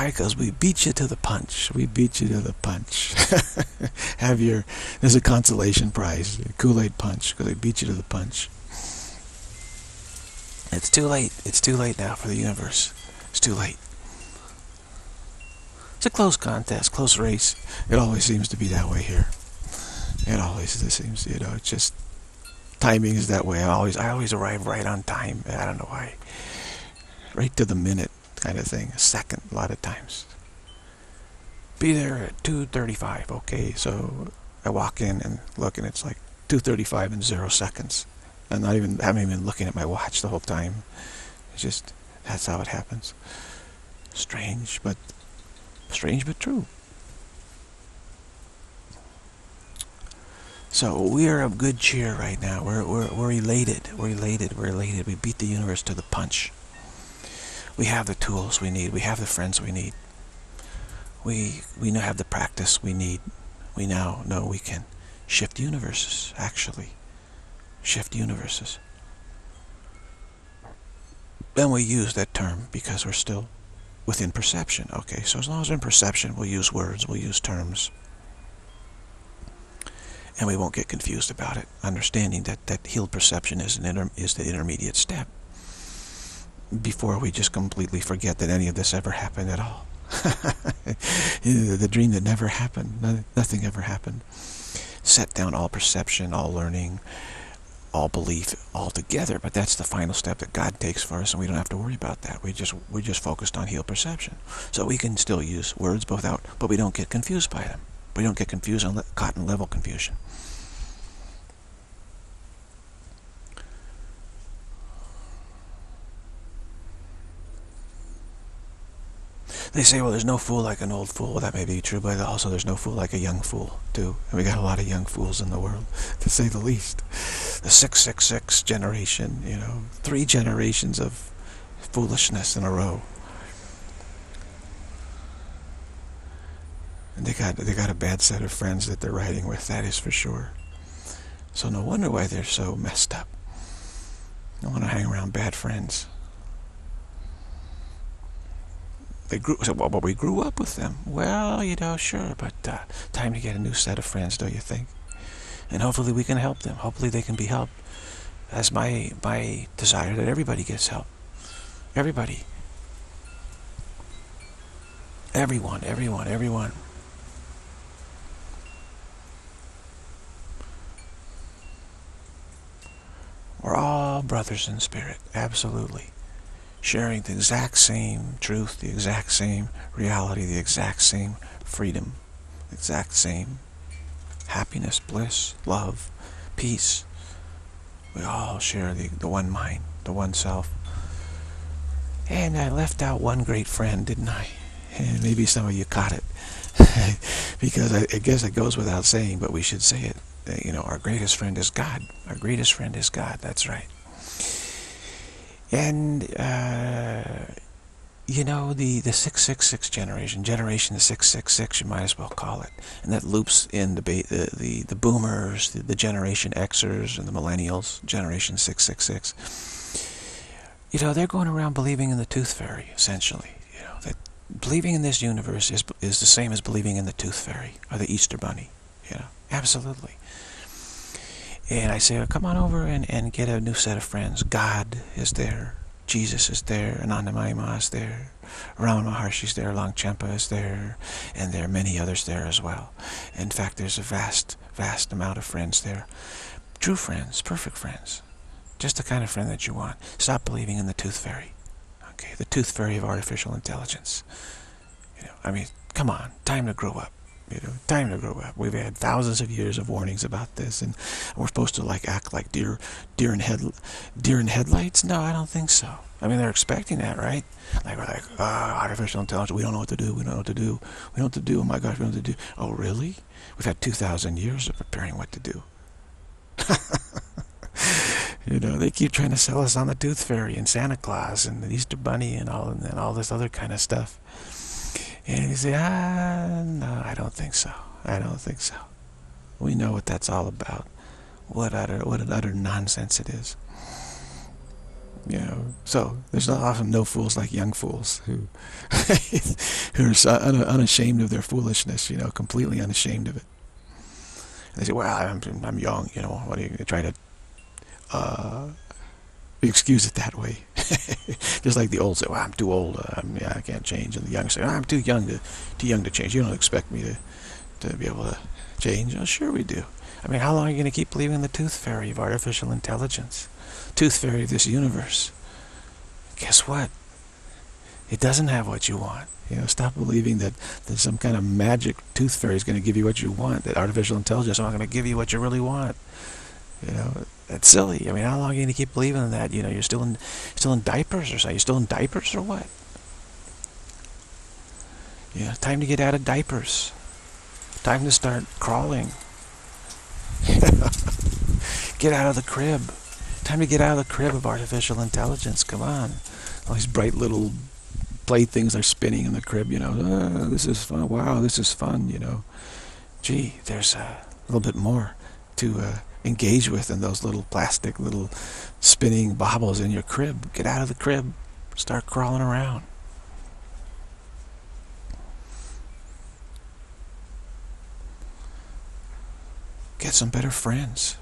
Why? Because we beat you to the punch. We beat you to the punch. [laughs] Have your, there's a consolation prize, Kool-Aid punch, because they beat you to the punch. It's too late. It's too late now for the universe. It's too late. It's a close contest, close race. It always seems to be that way here. It always seems, you know, it's just timing is that way. I always, I always arrive right on time. I don't know why. Right to the minute kind of thing. A second, a lot of times. Be there at 2.35. Okay, so I walk in and look and it's like 2.35 in zero seconds. I'm not even, haven't even been looking at my watch the whole time. It's just, that's how it happens. Strange, but, strange but true. So we are of good cheer right now. We're, we're, we're elated. We're elated. We're elated. We beat the universe to the punch. We have the tools we need. We have the friends we need. We, we now have the practice we need. We now know we can shift universes, actually. Shift universes. And we use that term because we're still within perception. Okay, so as long as we're in perception, we'll use words, we'll use terms and we won't get confused about it, understanding that, that healed perception is, an inter, is the intermediate step before we just completely forget that any of this ever happened at all. [laughs] the dream that never happened, nothing ever happened. Set down all perception, all learning, all belief altogether. but that's the final step that God takes for us, and we don't have to worry about that. We just we just focused on healed perception, so we can still use words both out, but we don't get confused by them. We don't get confused on cotton level confusion. They say, well, there's no fool like an old fool. Well, that may be true, but also there's no fool like a young fool, too. And we got a lot of young fools in the world, to say the least. The 666 generation, you know, three generations of foolishness in a row. And they got they got a bad set of friends that they're riding with, that is for sure. So no wonder why they're so messed up. Don't want to hang around bad friends. They grew, so, well, but we grew up with them. Well, you know, sure, but uh, time to get a new set of friends, don't you think? And hopefully we can help them. Hopefully they can be helped. That's my, my desire that everybody gets help. Everybody. Everyone, everyone, everyone. We're all brothers in spirit, absolutely. Sharing the exact same truth, the exact same reality, the exact same freedom, the exact same happiness, bliss, love, peace. We all share the, the one mind, the one self. And I left out one great friend, didn't I? And maybe some of you caught it. [laughs] because I, I guess it goes without saying, but we should say it uh, you know, our greatest friend is God. Our greatest friend is God. That's right. And, uh, you know, the, the 666 generation, generation the 666, you might as well call it. And that loops in the, the, the, the boomers, the, the generation Xers, and the millennials, generation 666. You know, they're going around believing in the tooth fairy, essentially. You know, that believing in this universe is, is the same as believing in the tooth fairy or the Easter bunny. You know, absolutely. And I say, oh, come on over and, and get a new set of friends. God is there. Jesus is there. Ananda is there. Ramana Maharshi is there. Longchenpa is there. And there are many others there as well. In fact, there's a vast, vast amount of friends there. True friends, perfect friends. Just the kind of friend that you want. Stop believing in the tooth fairy. Okay, the tooth fairy of artificial intelligence. You know, I mean, come on, time to grow up. You know, time to grow up. We've had thousands of years of warnings about this, and we're supposed to like act like deer, deer in head, deer in headlights. No, I don't think so. I mean, they're expecting that, right? Like we're like, ah, artificial intelligence. We don't know what to do. We don't know what to do. We don't know what to do. Oh my gosh, we don't know what to do. Oh really? We've had two thousand years of preparing what to do. [laughs] you know, they keep trying to sell us on the Tooth Fairy and Santa Claus and the Easter Bunny and all and all this other kind of stuff. And you say, ah, no, I don't think so. I don't think so. We know what that's all about. What utter, what an utter nonsense it is. You know, so there's often no fools like young fools who, [laughs] who are unashamed of their foolishness. You know, completely unashamed of it. And they say, "Well, I'm I'm young. You know, what are you try to uh, excuse it that way. [laughs] Just like the old say, well, I'm too old. Uh, I'm, yeah, I can't change. And the young say, I'm too young to too young to change. You don't expect me to, to be able to change. Oh, sure we do. I mean, how long are you going to keep believing in the tooth fairy of artificial intelligence? Tooth fairy of this universe. Guess what? It doesn't have what you want. You know, stop believing that there's some kind of magic tooth fairy is going to give you what you want. That artificial intelligence is not going to give you what you really want. You know, that's silly. I mean, how long are you going to keep believing in that? You know, you're still in, still in diapers or something. You're still in diapers or what? Yeah, time to get out of diapers. Time to start crawling. [laughs] get out of the crib. Time to get out of the crib of artificial intelligence. Come on. All these bright little playthings are spinning in the crib, you know. Oh, this is fun. Wow, this is fun, you know. Gee, there's a little bit more to uh, engage with in those little plastic little spinning baubles in your crib. Get out of the crib. Start crawling around. Get some better friends.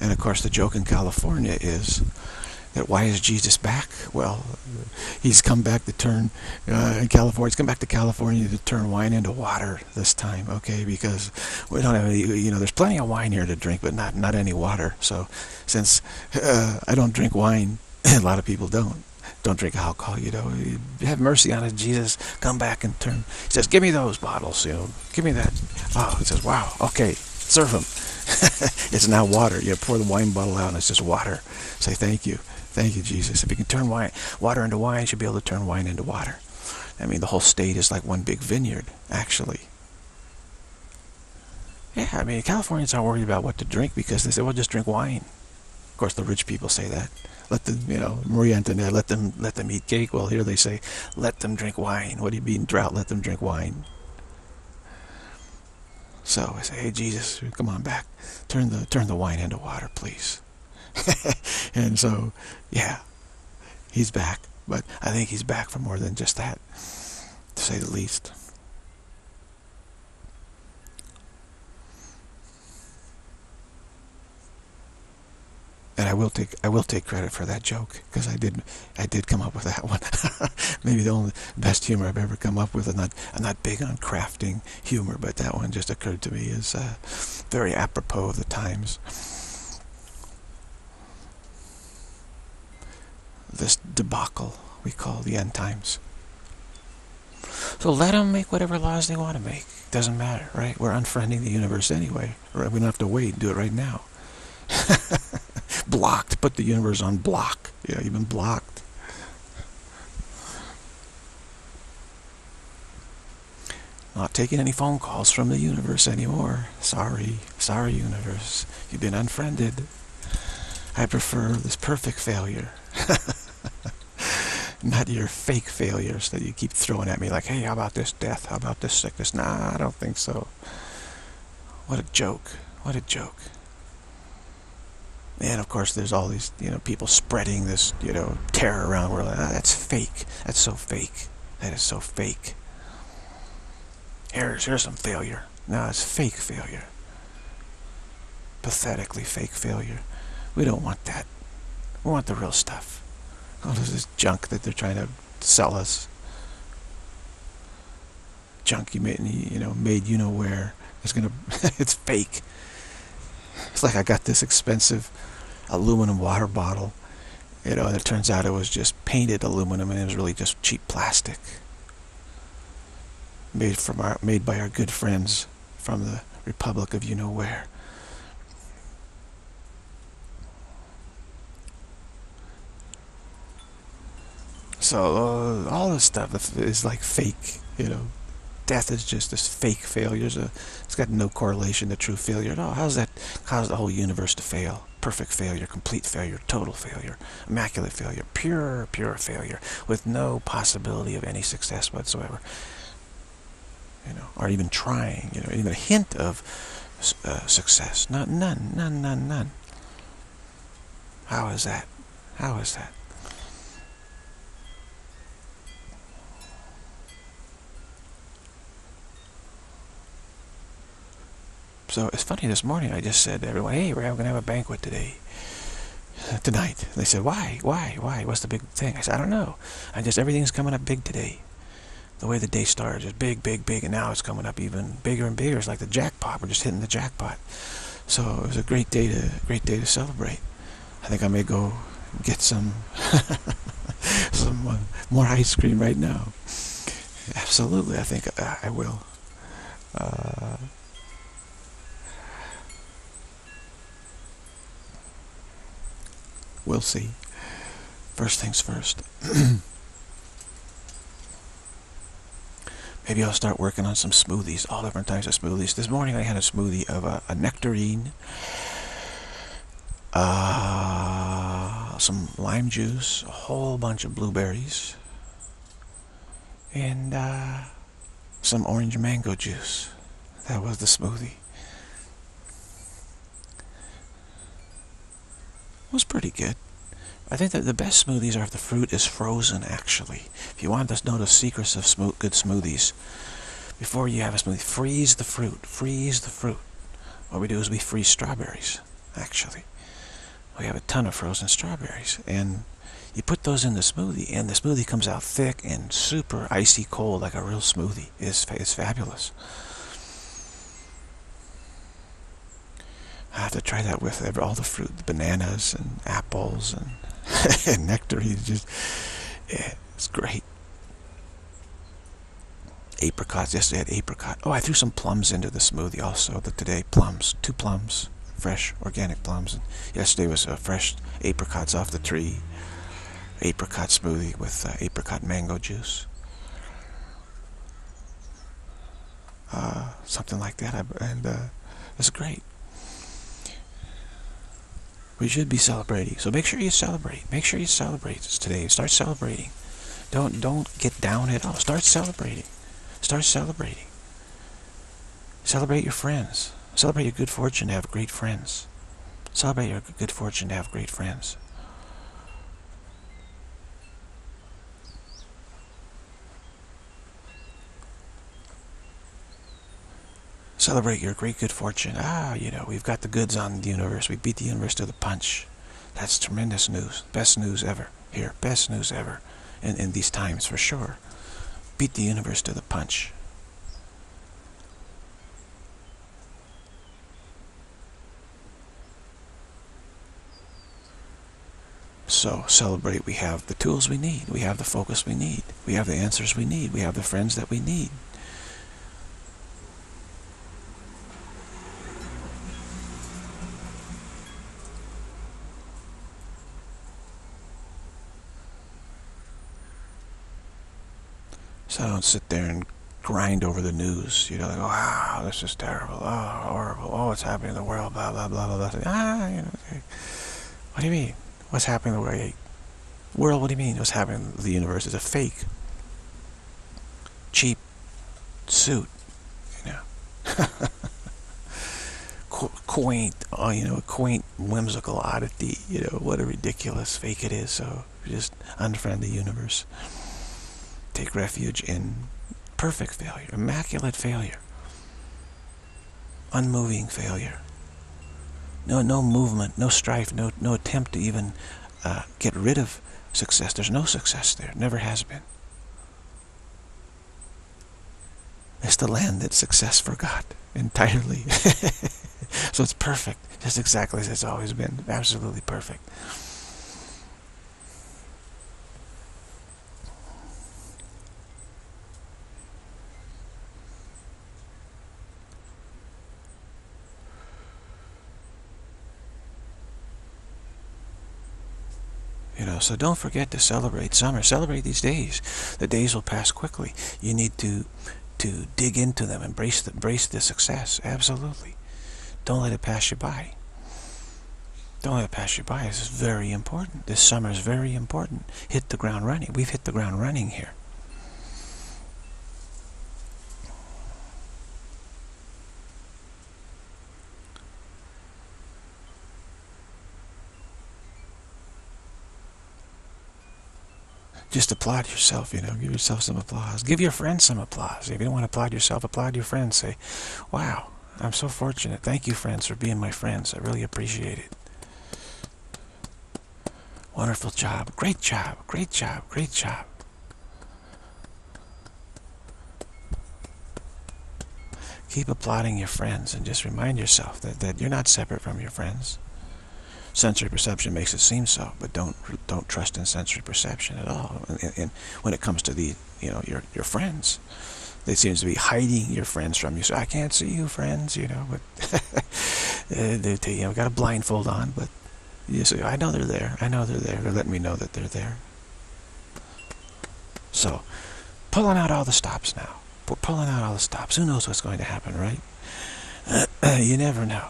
And of course, the joke in California is that why is Jesus back? Well, he's come back to turn uh, in California. He's come back to California to turn wine into water this time, okay? Because we don't have any, you know, there's plenty of wine here to drink, but not not any water. So, since uh, I don't drink wine, [laughs] a lot of people don't. Don't drink alcohol, you know. Have mercy on us, Jesus. Come back and turn. He says, "Give me those bottles, you know. Give me that." Oh, he says, "Wow, okay, serve them." [laughs] it's now water. You pour the wine bottle out, and it's just water. Say thank you. Thank you, Jesus. If you can turn wine, water into wine, you should be able to turn wine into water. I mean, the whole state is like one big vineyard, actually. Yeah, I mean, Californians aren't worried about what to drink because they say, well, just drink wine. Of course, the rich people say that. Let them, you know, Marie Antoinette, let them, let them eat cake. Well, here they say, let them drink wine. What do you mean drought? Let them drink wine. So I say, hey, Jesus, come on back. Turn the, turn the wine into water, please. [laughs] and so, yeah, he's back. But I think he's back for more than just that, to say the least. And I will take I will take credit for that joke because I did I did come up with that one. [laughs] Maybe the only best humor I've ever come up with. I'm not I'm not big on crafting humor, but that one just occurred to me as uh, very apropos of the times. This debacle we call the end times. So let them make whatever laws they want to make. Doesn't matter, right? We're unfriending the universe anyway. Right? We don't have to wait. Do it right now. [laughs] blocked. Put the universe on block. Yeah, you've been blocked. Not taking any phone calls from the universe anymore. Sorry. Sorry, universe. You've been unfriended. I prefer this perfect failure. [laughs] Not your fake failures that you keep throwing at me like, hey, how about this death? How about this sickness? Nah, I don't think so. What a joke. What a joke. And of course, there's all these, you know, people spreading this, you know, terror around. We're like, ah, that's fake. That's so fake. That is so fake. Here's, here's some failure. No, it's fake failure. Pathetically fake failure. We don't want that. We want the real stuff. All this junk that they're trying to sell us. Junk you made, you know, made you know where. It's gonna, [laughs] it's fake. It's like I got this expensive aluminum water bottle, you know, and it turns out it was just painted aluminum and it was really just cheap plastic. Made from our, made by our good friends from the Republic of you know where. So uh, all this stuff is like fake, you know. Death is just this fake failure. It's got no correlation to true failure at all. How does that cause the whole universe to fail? Perfect failure, complete failure, total failure, immaculate failure, pure, pure failure, with no possibility of any success whatsoever. You know, or even trying, you know, even a hint of uh, success. Not none, none, none, none. How is that? How is that? So it's funny, this morning I just said to everyone, hey, we're going to have a banquet today. Tonight. They said, why? Why? Why? What's the big thing? I said, I don't know. I just, everything's coming up big today. The way the day started is big, big, big, and now it's coming up even bigger and bigger. It's like the jackpot. We're just hitting the jackpot. So it was a great day to, great day to celebrate. I think I may go get some, [laughs] some uh, more ice cream right now. Absolutely, I think uh, I will. Uh, We'll see. First things first. [clears throat] Maybe I'll start working on some smoothies, all different types of smoothies. This morning I had a smoothie of a, a nectarine, uh, some lime juice, a whole bunch of blueberries, and uh, some orange mango juice. That was the smoothie. Was pretty good. I think that the best smoothies are if the fruit is frozen, actually. If you want to know the secrets of smooth, good smoothies, before you have a smoothie, freeze the fruit. Freeze the fruit. What we do is we freeze strawberries, actually. We have a ton of frozen strawberries. And you put those in the smoothie, and the smoothie comes out thick and super icy cold, like a real smoothie. It's, it's fabulous. I have to try that with all the fruit, the bananas and apples and [laughs] and nectarines. Just, it's great. Apricots. Yesterday I had apricot. Oh, I threw some plums into the smoothie also. The today, plums. Two plums. Fresh, organic plums. And yesterday was uh, fresh apricots off the tree. Apricot smoothie with uh, apricot mango juice. Uh, something like that. And uh, it's great. We should be celebrating. So make sure you celebrate. Make sure you celebrate today. Start celebrating. Don't don't get down at all. Start celebrating. Start celebrating. Celebrate your friends. Celebrate your good fortune to have great friends. Celebrate your good fortune to have great friends. Celebrate your great good fortune. Ah, you know, we've got the goods on the universe. We beat the universe to the punch. That's tremendous news. Best news ever. Here, best news ever. In, in these times, for sure. Beat the universe to the punch. So celebrate. We have the tools we need. We have the focus we need. We have the answers we need. We have the friends that we need. So I don't sit there and grind over the news. You know, like, wow, this is terrible. Oh, horrible. Oh, what's happening in the world? Blah, blah, blah, blah, blah. Ah, you know, what do you mean? What's happening in the world? World, what do you mean? What's happening in the universe is a fake, cheap suit, you know. [laughs] Quaint, oh, you know, a quaint, whimsical oddity, you know, what a ridiculous fake it is. So just unfriend the universe take refuge in perfect failure, immaculate failure, unmoving failure. No, no movement, no strife, no, no attempt to even uh, get rid of success. There's no success there. Never has been. It's the land that success forgot [laughs] entirely. [laughs] so it's perfect, just exactly as it's always been. Absolutely perfect. You know, so don't forget to celebrate summer. Celebrate these days. The days will pass quickly. You need to to dig into them, embrace the, embrace the success. Absolutely. Don't let it pass you by. Don't let it pass you by. This is very important. This summer is very important. Hit the ground running. We've hit the ground running here. Just applaud yourself, you know, give yourself some applause. Give your friends some applause. If you don't want to applaud yourself, applaud your friends. Say, wow, I'm so fortunate. Thank you, friends, for being my friends. I really appreciate it. Wonderful job. Great job. Great job. Great job. Keep applauding your friends and just remind yourself that, that you're not separate from your friends sensory perception makes it seem so, but don't don't trust in sensory perception at all. And, and when it comes to the you know your your friends, they seem to be hiding your friends from you. So I can't see you, friends. You know, but [laughs] they, you know got a blindfold on, but you say I know they're there. I know they're there. They're letting me know that they're there. So, pulling out all the stops now. We're pulling out all the stops. Who knows what's going to happen, right? [clears throat] you never know.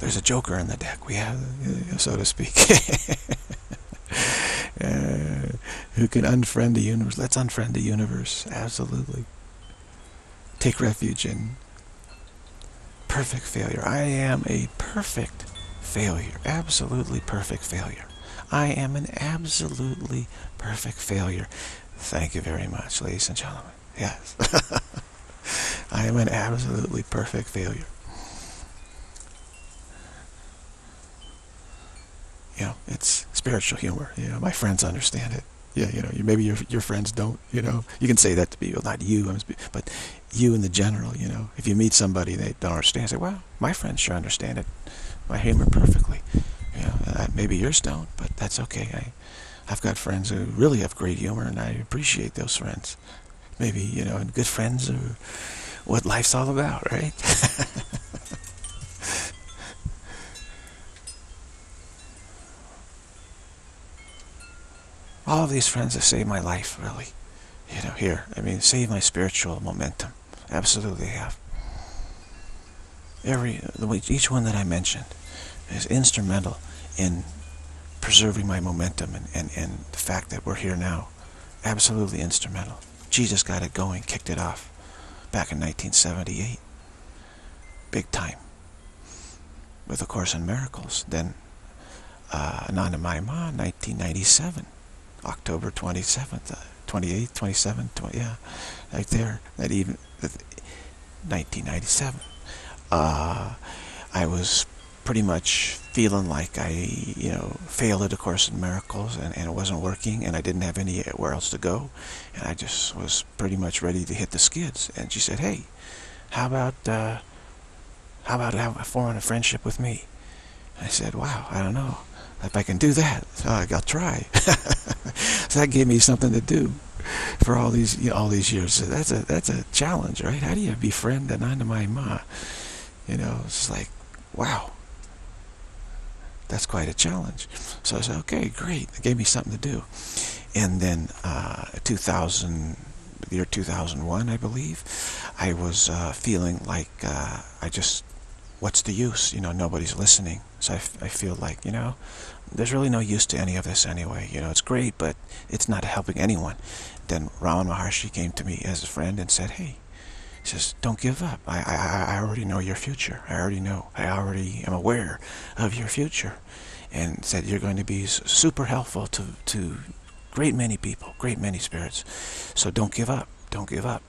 There's a joker in the deck. We have, so to speak. [laughs] uh, who can unfriend the universe? Let's unfriend the universe. Absolutely. Take refuge in perfect failure. I am a perfect failure. Absolutely perfect failure. I am an absolutely perfect failure. Thank you very much, ladies and gentlemen. Yes. [laughs] I am an absolutely perfect failure. You know, it's spiritual humor. You know, my friends understand it. Yeah, you know, maybe your your friends don't. You know, you can say that to people, not you, but you in the general. You know, if you meet somebody they don't understand, say, "Well, my friends sure understand it. My humor perfectly." You know, uh, maybe yours don't, but that's okay. I, I've got friends who really have great humor, and I appreciate those friends. Maybe you know, and good friends are what life's all about, right? [laughs] all of these friends have saved my life, really. You know, here. I mean, saved my spiritual momentum. Absolutely have. Every, each one that I mentioned is instrumental in preserving my momentum and, and, and the fact that we're here now. Absolutely instrumental. Jesus got it going, kicked it off back in 1978. Big time. With A Course in Miracles. Then uh, Anandamayi Ma, 1997. October 27th, uh, 28th, 27th, 20, yeah, right there, that even, 1997. Uh, I was pretty much feeling like I, you know, failed at A Course in Miracles and, and it wasn't working and I didn't have anywhere else to go. And I just was pretty much ready to hit the skids. And she said, hey, how about, uh, how about forming a friendship with me? I said, wow, I don't know if I can do that, I'll try. [laughs] so that gave me something to do for all these you know, all these years. So that's a that's a challenge, right? How do you befriend Anandamayi Ma? You know, it's like, wow, that's quite a challenge. So I said, okay, great. It gave me something to do. And then uh, 2000, the year 2001, I believe, I was uh, feeling like uh, I just what's the use? You know, nobody's listening. So I, I feel like, you know, there's really no use to any of this anyway. You know, it's great, but it's not helping anyone. Then Ramana Maharshi came to me as a friend and said, hey, he says, don't give up. I, I, I already know your future. I already know. I already am aware of your future. And said, you're going to be super helpful to, to great many people, great many spirits. So don't give up. Don't give up.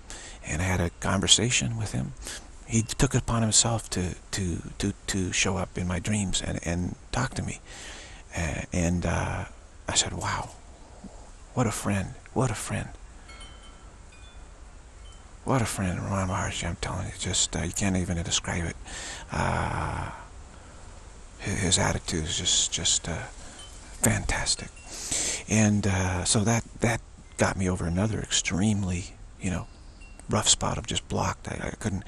And I had a conversation with him he took it upon himself to to to to show up in my dreams and and talk to me and uh, I said wow. What a friend. What a friend. What a friend. Maharshi I'm telling you just uh, you can't even describe it. Uh, his, attitude is just just uh, fantastic. And uh, so that that got me over another extremely you know rough spot of just blocked. I, I couldn't.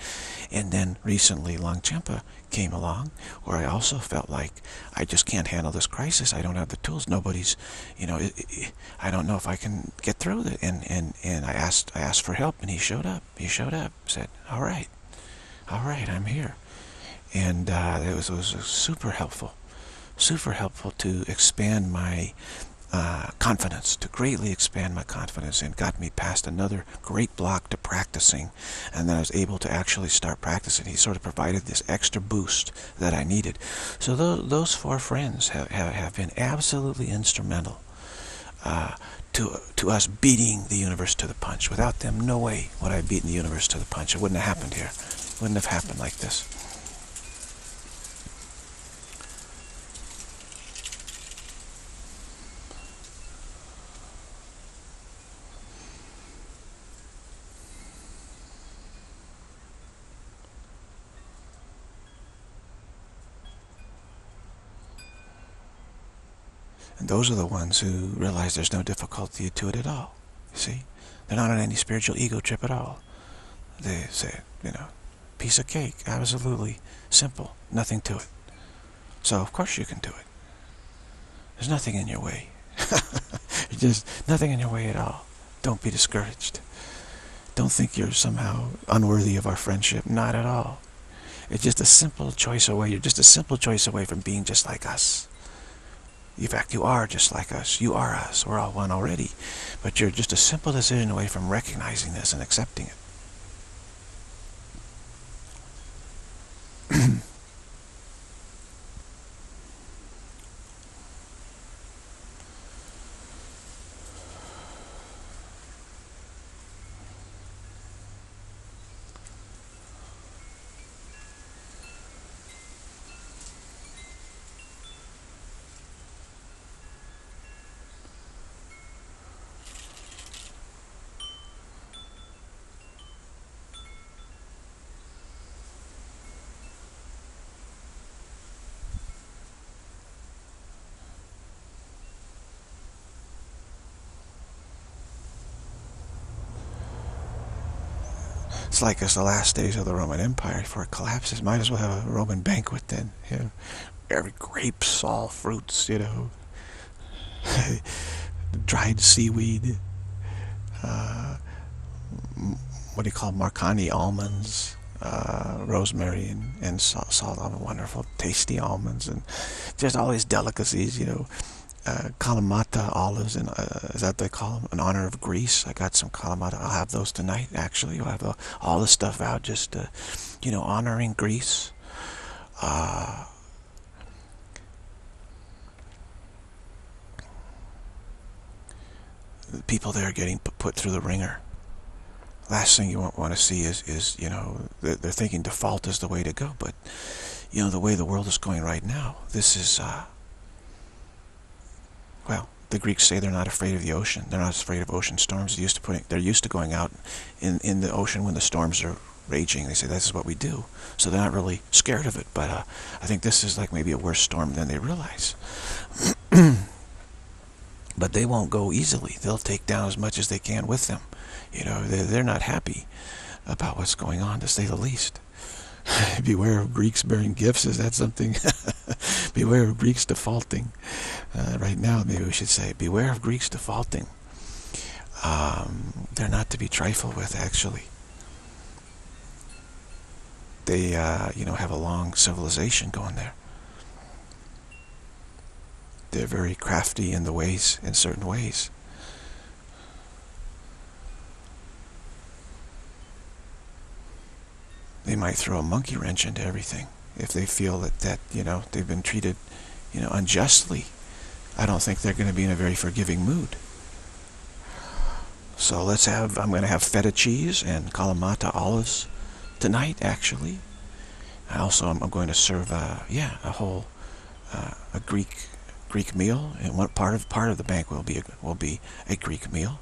And then recently Longchenpa came along where I also felt like I just can't handle this crisis. I don't have the tools. Nobody's, you know, it, it, I don't know if I can get through it. And, and, and I asked, I asked for help and he showed up. He showed up, said, all right, all right, I'm here. And uh, it was, it was super helpful, super helpful to expand my uh, confidence, to greatly expand my confidence and got me past another great block to practicing. And then I was able to actually start practicing. He sort of provided this extra boost that I needed. So those, those four friends have, have, have been absolutely instrumental uh, to, to us beating the universe to the punch. Without them, no way would I have beaten the universe to the punch. It wouldn't have happened here. It wouldn't have happened like this. And those are the ones who realize there's no difficulty to it at all. You see? They're not on any spiritual ego trip at all. They say, you know, piece of cake, absolutely simple, nothing to it. So of course you can do it. There's nothing in your way. [laughs] just nothing in your way at all. Don't be discouraged. Don't think you're somehow unworthy of our friendship. Not at all. It's just a simple choice away. You're just a simple choice away from being just like us. In fact, you are just like us. You are us. We're all one already. But you're just a simple decision away from recognizing this and accepting it. It's like it's the last days of the Roman Empire before it collapses. Might as well have a Roman banquet then. You know, every grapes, all fruits, you know, [laughs] dried seaweed, uh, what do you call Marcona almonds, uh, rosemary and, and salt, salt, wonderful, tasty almonds, and just all these delicacies, you know uh, Kalamata olives, and uh, is that they call them in honor of Greece? I got some Kalamata. I'll have those tonight. Actually, you'll have the, all the stuff out, just uh, you know, honoring Greece. Uh, the people there getting put through the ringer. Last thing you want, want to see is, is you know, they're, they're thinking default is the way to go, but you know, the way the world is going right now, this is. Uh, well, the Greeks say they're not afraid of the ocean. They're not afraid of ocean storms. They're used to putting, they're used to going out in in the ocean when the storms are raging. They say this is what we do. So they're not really scared of it. But uh, I think this is like maybe a worse storm than they realize. [clears throat] but they won't go easily. They'll take down as much as they can with them. You know, they're, they're not happy about what's going on, to say the least. [sighs] Beware of Greeks bearing gifts. Is that something? [laughs] Beware of Greeks defaulting. Uh, right now, maybe we should say, beware of Greeks defaulting. Um, they're not to be trifled with, actually. They, uh, you know, have a long civilization going there. They're very crafty in the ways, in certain ways. They might throw a monkey wrench into everything if they feel that, that you know, they've been treated, you know, unjustly. I don't think they're going to be in a very forgiving mood. So let's have, I'm going to have feta cheese and Kalamata olives tonight, actually. I also, I'm, going to serve, uh, yeah, a whole, uh, a Greek, Greek meal. And one part of, part of the bank will be, a, will be a Greek meal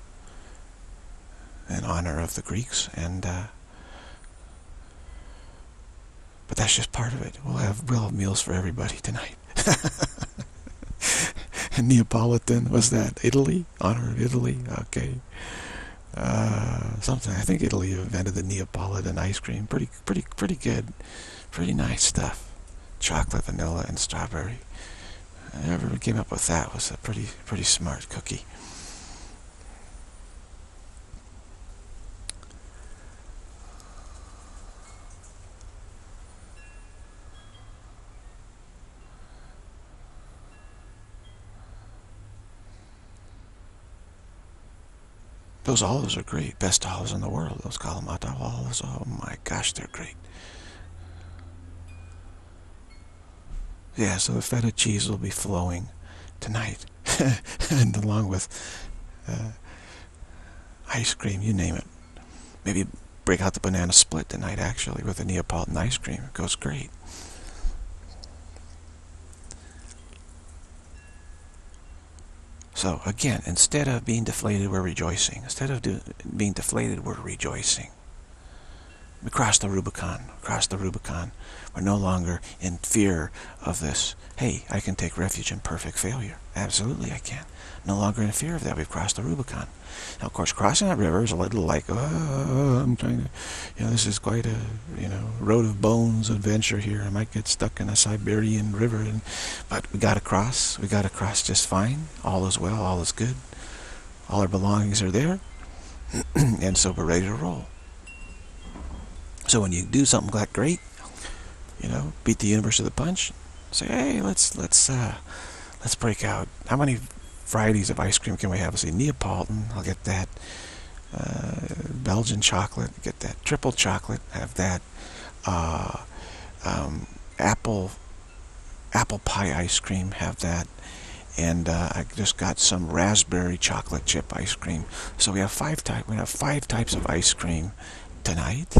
in honor of the Greeks. And, uh, but that's just part of it. We'll have, we'll have meals for everybody tonight. And [laughs] Neapolitan, was that Italy? Honor of Italy? Okay. Uh, something. I think Italy invented the Neapolitan ice cream. Pretty, pretty, pretty good. Pretty nice stuff. Chocolate, vanilla, and strawberry. Whoever came up with that was a pretty, pretty smart cookie. Those olives are great. Best olives in the world. Those Kalamata olives. Oh my gosh, they're great. Yeah, so the feta cheese will be flowing tonight. [laughs] and along with uh, ice cream, you name it. Maybe break out the banana split tonight, actually, with the Neapolitan ice cream. It goes great. So again, instead of being deflated, we're rejoicing. Instead of being deflated, we're rejoicing. We crossed the Rubicon. Crossed the Rubicon. We're no longer in fear of this. Hey, I can take refuge in perfect failure. Absolutely, I can. No longer in fear of that. We've crossed the Rubicon. Now, of course, crossing that river is a little like, oh, I'm trying to, you know, this is quite a, you know, road of bones adventure here. I might get stuck in a Siberian river, and, but we got to cross. We got to cross just fine. All is well. All is good. All our belongings are there, [clears throat] and so we're ready to roll. So when you do something like great, you know, beat the universe to the punch, say, hey, let's let's uh, let's break out. How many varieties of ice cream can we have? Let's see, Neapolitan, I'll get that. Uh, Belgian chocolate, get that. Triple chocolate, have that. Uh, um, apple apple pie ice cream, have that. And uh, I just got some raspberry chocolate chip ice cream. So we have five type. We have five types of ice cream tonight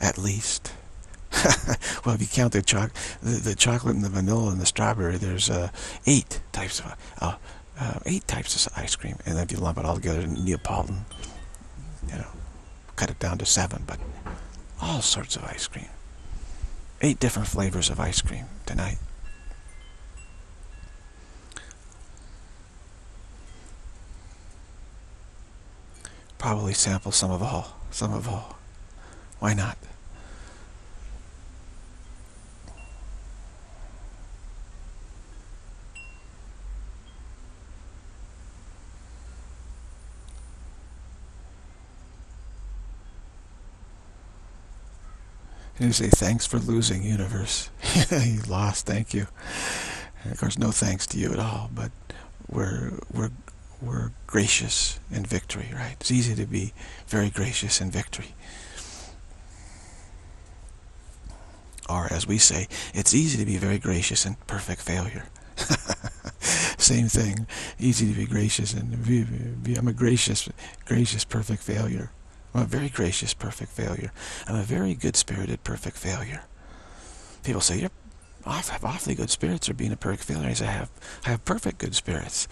at least. [laughs] well, if you count the, choc the, the, chocolate and the vanilla and the strawberry, there's uh, eight types of uh, uh, eight types of ice cream, and if you lump it all together, in Neapolitan, you know, cut it down to seven, but all sorts of ice cream. Eight different flavors of ice cream tonight. Probably sample some of all, some of all. Why not? And you say, thanks for losing, universe. [laughs] you lost, thank you. And of course, no thanks to you at all, but we're, we're, we're gracious in victory, right? It's easy to be very gracious in victory. Or, as we say, it's easy to be very gracious in perfect failure. [laughs] Same thing. Easy to be gracious and be, be, I'm a gracious, gracious, perfect failure. I'm a very gracious, perfect failure. I'm a very good-spirited, perfect failure. People say, you're have awfully good spirits or being a perfect failure. I say, I have, I have perfect good spirits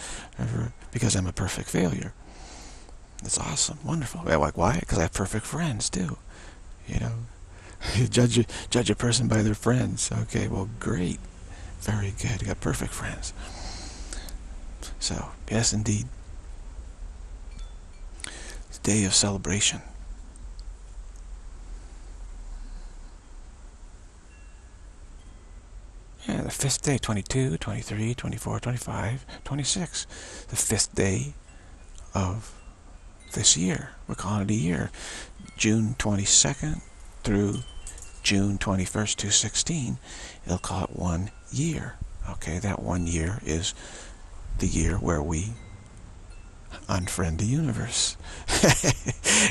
because I'm a perfect failure. That's awesome, wonderful. I'm Like, why? Because I have perfect friends, too. You know, [laughs] you judge, judge a person by their friends. Okay, well, great. Very good. You got perfect friends. So, yes, indeed. Day of celebration. Yeah, the fifth day, 22, 23, 24, 25, 26. The fifth day of this year. We're calling it a year. June 22nd through June 21st, 2016. It'll call it one year. Okay, that one year is the year where we unfriend the universe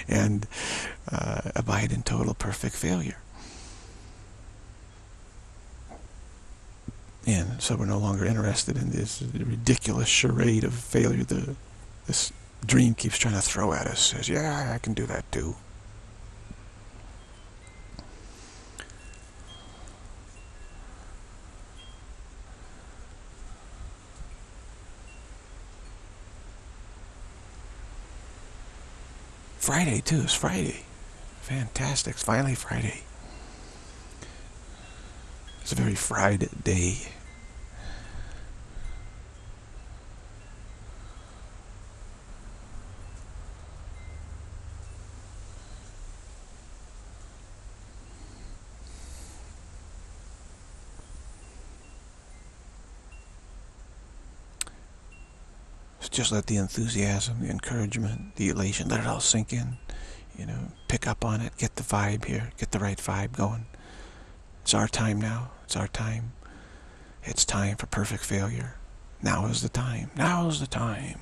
[laughs] and uh, abide in total perfect failure. And so we're no longer interested in this ridiculous charade of failure the this dream keeps trying to throw at us. Says, yeah, I can do that too. Friday too. It's Friday. Fantastic. It's finally Friday. It's a very fried day. Just let the enthusiasm, the encouragement, the elation, let it all sink in. You know, pick up on it, get the vibe here, get the right vibe going. It's our time now. It's our time. It's time for perfect failure. Now is the time. Now is the time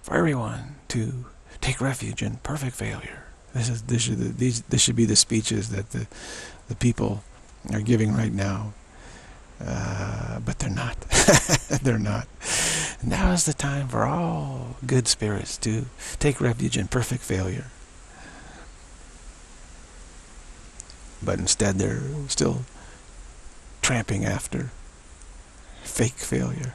for everyone to take refuge in perfect failure. This is this should these this should be the speeches that the the people are giving right now. Uh, but they're not. [laughs] they're not. Now is the time for all good spirits to take refuge in perfect failure. But instead they're still tramping after fake failure.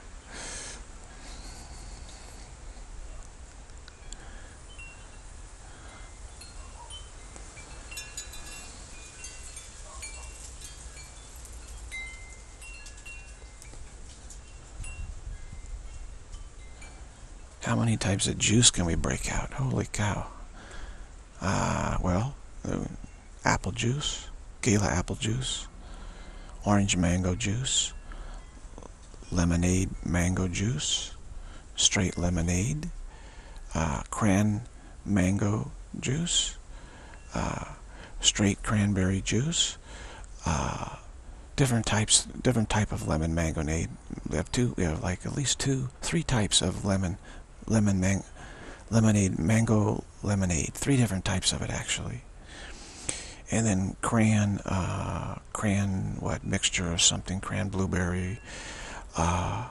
How many types of juice can we break out? Holy cow. Uh, well, uh, apple juice, Gala apple juice, orange mango juice, lemonade mango juice, straight lemonade, uh, cran mango juice, uh, straight cranberry juice, uh, different types, different type of lemon mangonade. We have two, we have like at least two, three types of lemon, lemon man, lemonade, mango lemonade. Three different types of it actually. And then cran, uh, cran, what, mixture or something, cran blueberry, uh,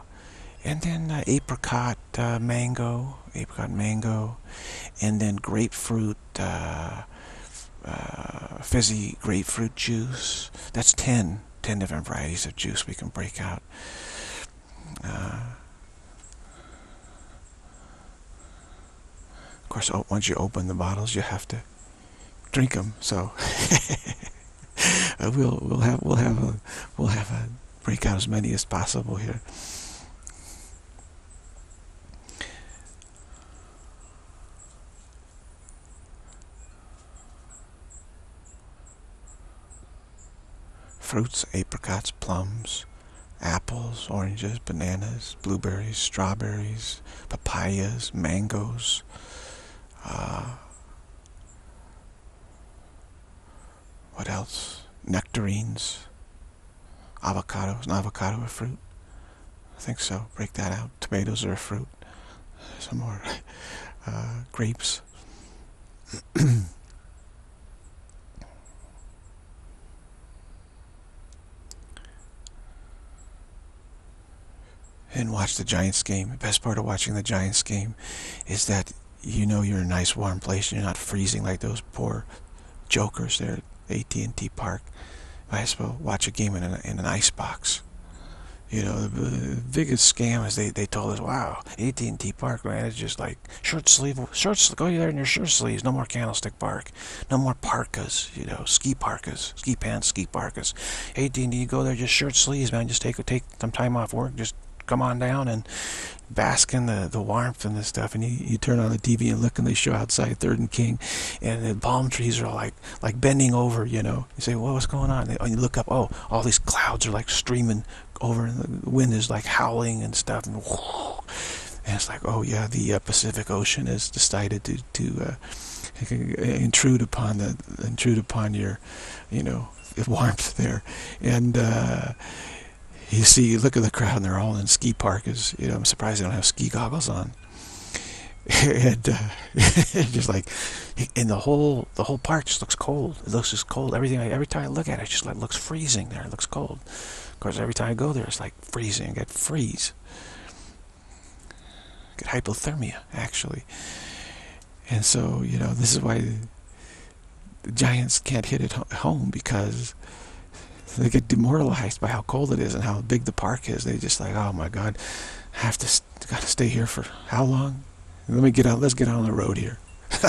and then uh, apricot uh, mango, apricot mango, and then grapefruit, uh, uh, fizzy grapefruit juice. That's 10, 10 different varieties of juice we can break out. Uh, of course, once you open the bottles, you have to drink them. So [laughs] we'll we'll have we'll have a we'll have a break out as many as possible here. fruits, apricots, plums, apples, oranges, bananas, blueberries, strawberries, papayas, mangoes, uh, what else? Nectarines, avocados. An avocado a fruit? I think so. Break that out. Tomatoes are a fruit. Some more. [laughs] Uh, grapes. [clears throat] and watch the Giants game. The best part of watching the Giants game is that you know you're in a nice warm place and you're not freezing like those poor jokers there at AT&T Park. I suppose watch a game in, in an ice box. You know, the biggest scam is they, they told us, wow, AT&T Park, man, it's just like shirt sleeve, shirts, go there in your shirt sleeves, no more Candlestick Park, no more parkas, you know, ski parkas, ski pants, ski parkas. AT&T, you go there, just shirt sleeves, man, just take, take some time off work, just come on down and bask in the, the warmth and the stuff. And you, you turn on the TV and look and they show outside Third and King and the palm trees are like like bending over, you know. You say, well, what's going on? And you look up, oh, all these clouds are like streaming over and the wind is like howling and stuff. And, and it's like, oh yeah, the uh, Pacific Ocean has decided to, to uh, intrude upon the intrude upon your, you know, warmth there. And uh, you see, you look at the crowd, and they're all in ski parkas. You know, I'm surprised they don't have ski goggles on. [laughs] and uh, [laughs] just like, and the whole the whole park just looks cold. It looks just cold. Everything. Every time I look at it, it just like looks freezing there. It looks cold. Of course, every time I go there, it's like freezing. I get freeze. I get hypothermia actually. And so you know, this is why the Giants can't hit it home because they get demoralized by how cold it is and how big the park is. They just like, oh my God, I have to got to stay here for how long? Let me get out. Let's get out on the road here. [laughs]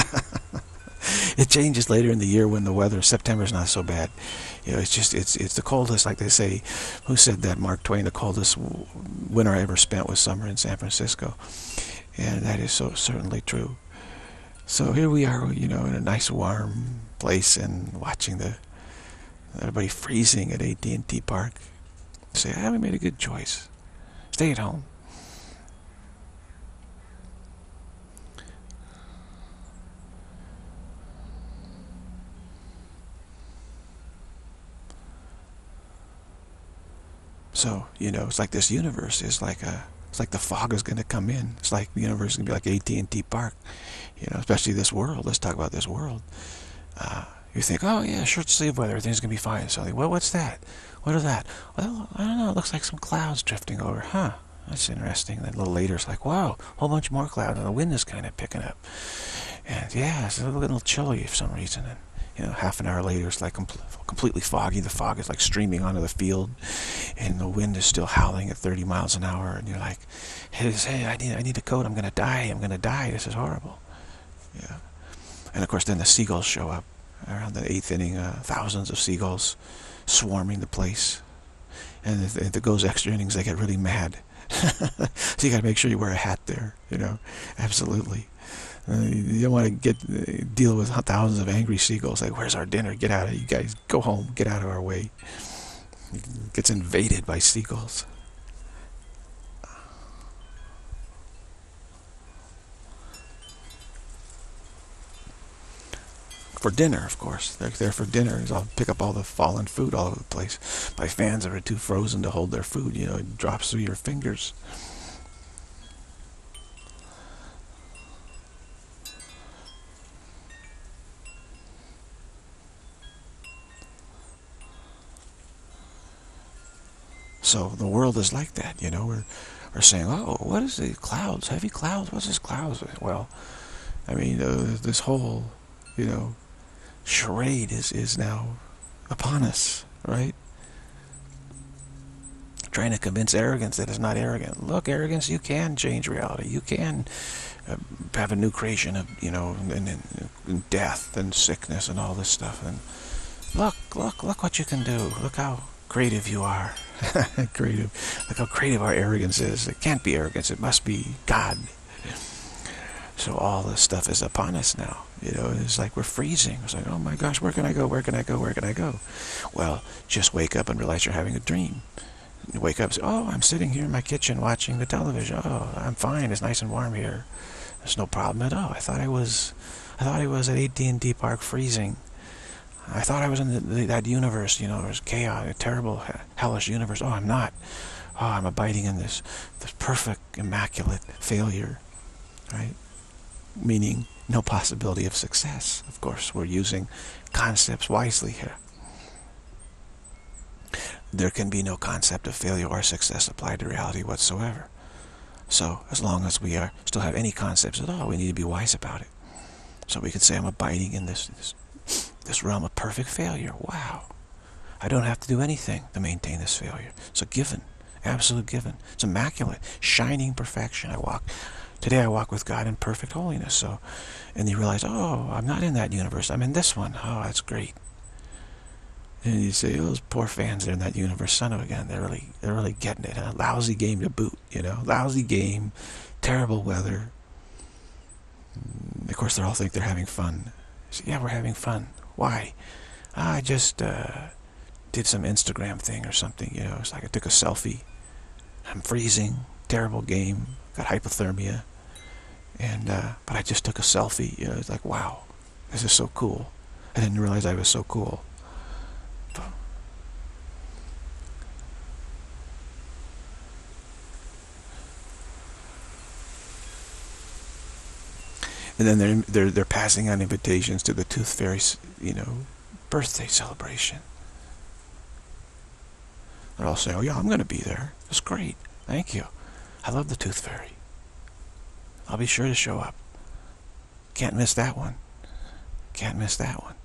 it changes later in the year when the weather. September's not so bad. You know, it's just it's it's the coldest. Like they say, who said that? Mark Twain. The coldest winter I ever spent was summer in San Francisco, and that is so certainly true. So here we are, you know, in a nice warm place and watching the Everybody freezing at AT&T Park. Say, I we made a good choice. Stay at home. So, you know, it's like this universe is like a, it's like the fog is going to come in. It's like the universe is going to be like AT&T Park, you know, especially this world. Let's talk about this world. Uh, you think, oh yeah, short sleeve weather, everything's gonna be fine. So well, what's that? What is that? Well, I don't know. It looks like some clouds drifting over. Huh? That's interesting. Then a little later, it's like, wow, a whole bunch more clouds, and the wind is kind of picking up. And yeah, it's a little chilly for some reason. And you know, half an hour later, it's like com completely foggy. The fog is like streaming onto the field, and the wind is still howling at 30 miles an hour. And you're like, hey, hey I need, I need a coat. I'm gonna die. I'm gonna die. This is horrible. Yeah. And of course, then the seagulls show up around the eighth inning, uh, thousands of seagulls swarming the place. And if, if it goes extra innings, they get really mad. [laughs] so you got to make sure you wear a hat there, you know, absolutely. Uh, you don't want to get uh, deal with thousands of angry seagulls. Like, where's our dinner? Get out of you guys. Go home. Get out of our way. It gets invaded by seagulls. For dinner, of course. They're there for dinner. I'll pick up all the fallen food all over the place. My fans are too frozen to hold their food. You know, it drops through your fingers. So the world is like that, you know. We're, we're saying, oh, what is the clouds? Heavy clouds? What's this clouds? Well, I mean, uh, this whole, you know, charade is, is now upon us, right? Trying to convince arrogance that it's not arrogant. Look, arrogance, you can change reality. You can uh, have a new creation of, you know, and, and, and death and sickness and all this stuff. And look, look, look what you can do. Look how creative you are. [laughs] creative. Look how creative our arrogance is. It can't be arrogance. It must be God. So all this stuff is upon us now. You know, it's like we're freezing. It's like, oh my gosh, where can I go? Where can I go? Where can I go? Well, just wake up and realize you're having a dream. You wake up and say, oh, I'm sitting here in my kitchen watching the television. Oh, I'm fine. It's nice and warm here. There's no problem at all. I thought I was, I thought I was at AT&T Park freezing. I thought I was in the, the, that universe, you know, it was chaos, a terrible, hellish universe. Oh, I'm not. Oh, I'm abiding in this, this perfect, immaculate failure, right? Meaning no possibility of success. Of course, we're using concepts wisely here. There can be no concept of failure or success applied to reality whatsoever. So as long as we are still have any concepts at all, we need to be wise about it. So we could say I'm abiding in this, this, this realm of perfect failure. Wow. I don't have to do anything to maintain this failure. It's a given, absolute given. It's immaculate, shining perfection. I walk Today I walk with God in perfect holiness. So, and you realize, oh, I'm not in that universe. I'm in this one. Oh, that's great. And you say, oh, those poor fans, they're in that universe. Son of a gun, they're really, they're really getting it. A lousy game to boot, you know, lousy game, terrible weather. Of course, they all think they're having fun. Say, yeah, we're having fun. Why? I just uh, did some Instagram thing or something. You know, it's like I took a selfie. I'm freezing. Terrible game. Got hypothermia. And uh, but I just took a selfie. You know, it's like, wow, this is so cool. I didn't realize I was so cool. And then they're they're they're passing on invitations to the Tooth Fairy's, you know, birthday celebration. They're all saying, "Oh yeah, I'm going to be there. That's great. Thank you. I love the Tooth Fairy." I'll be sure to show up. Can't miss that one. Can't miss that one.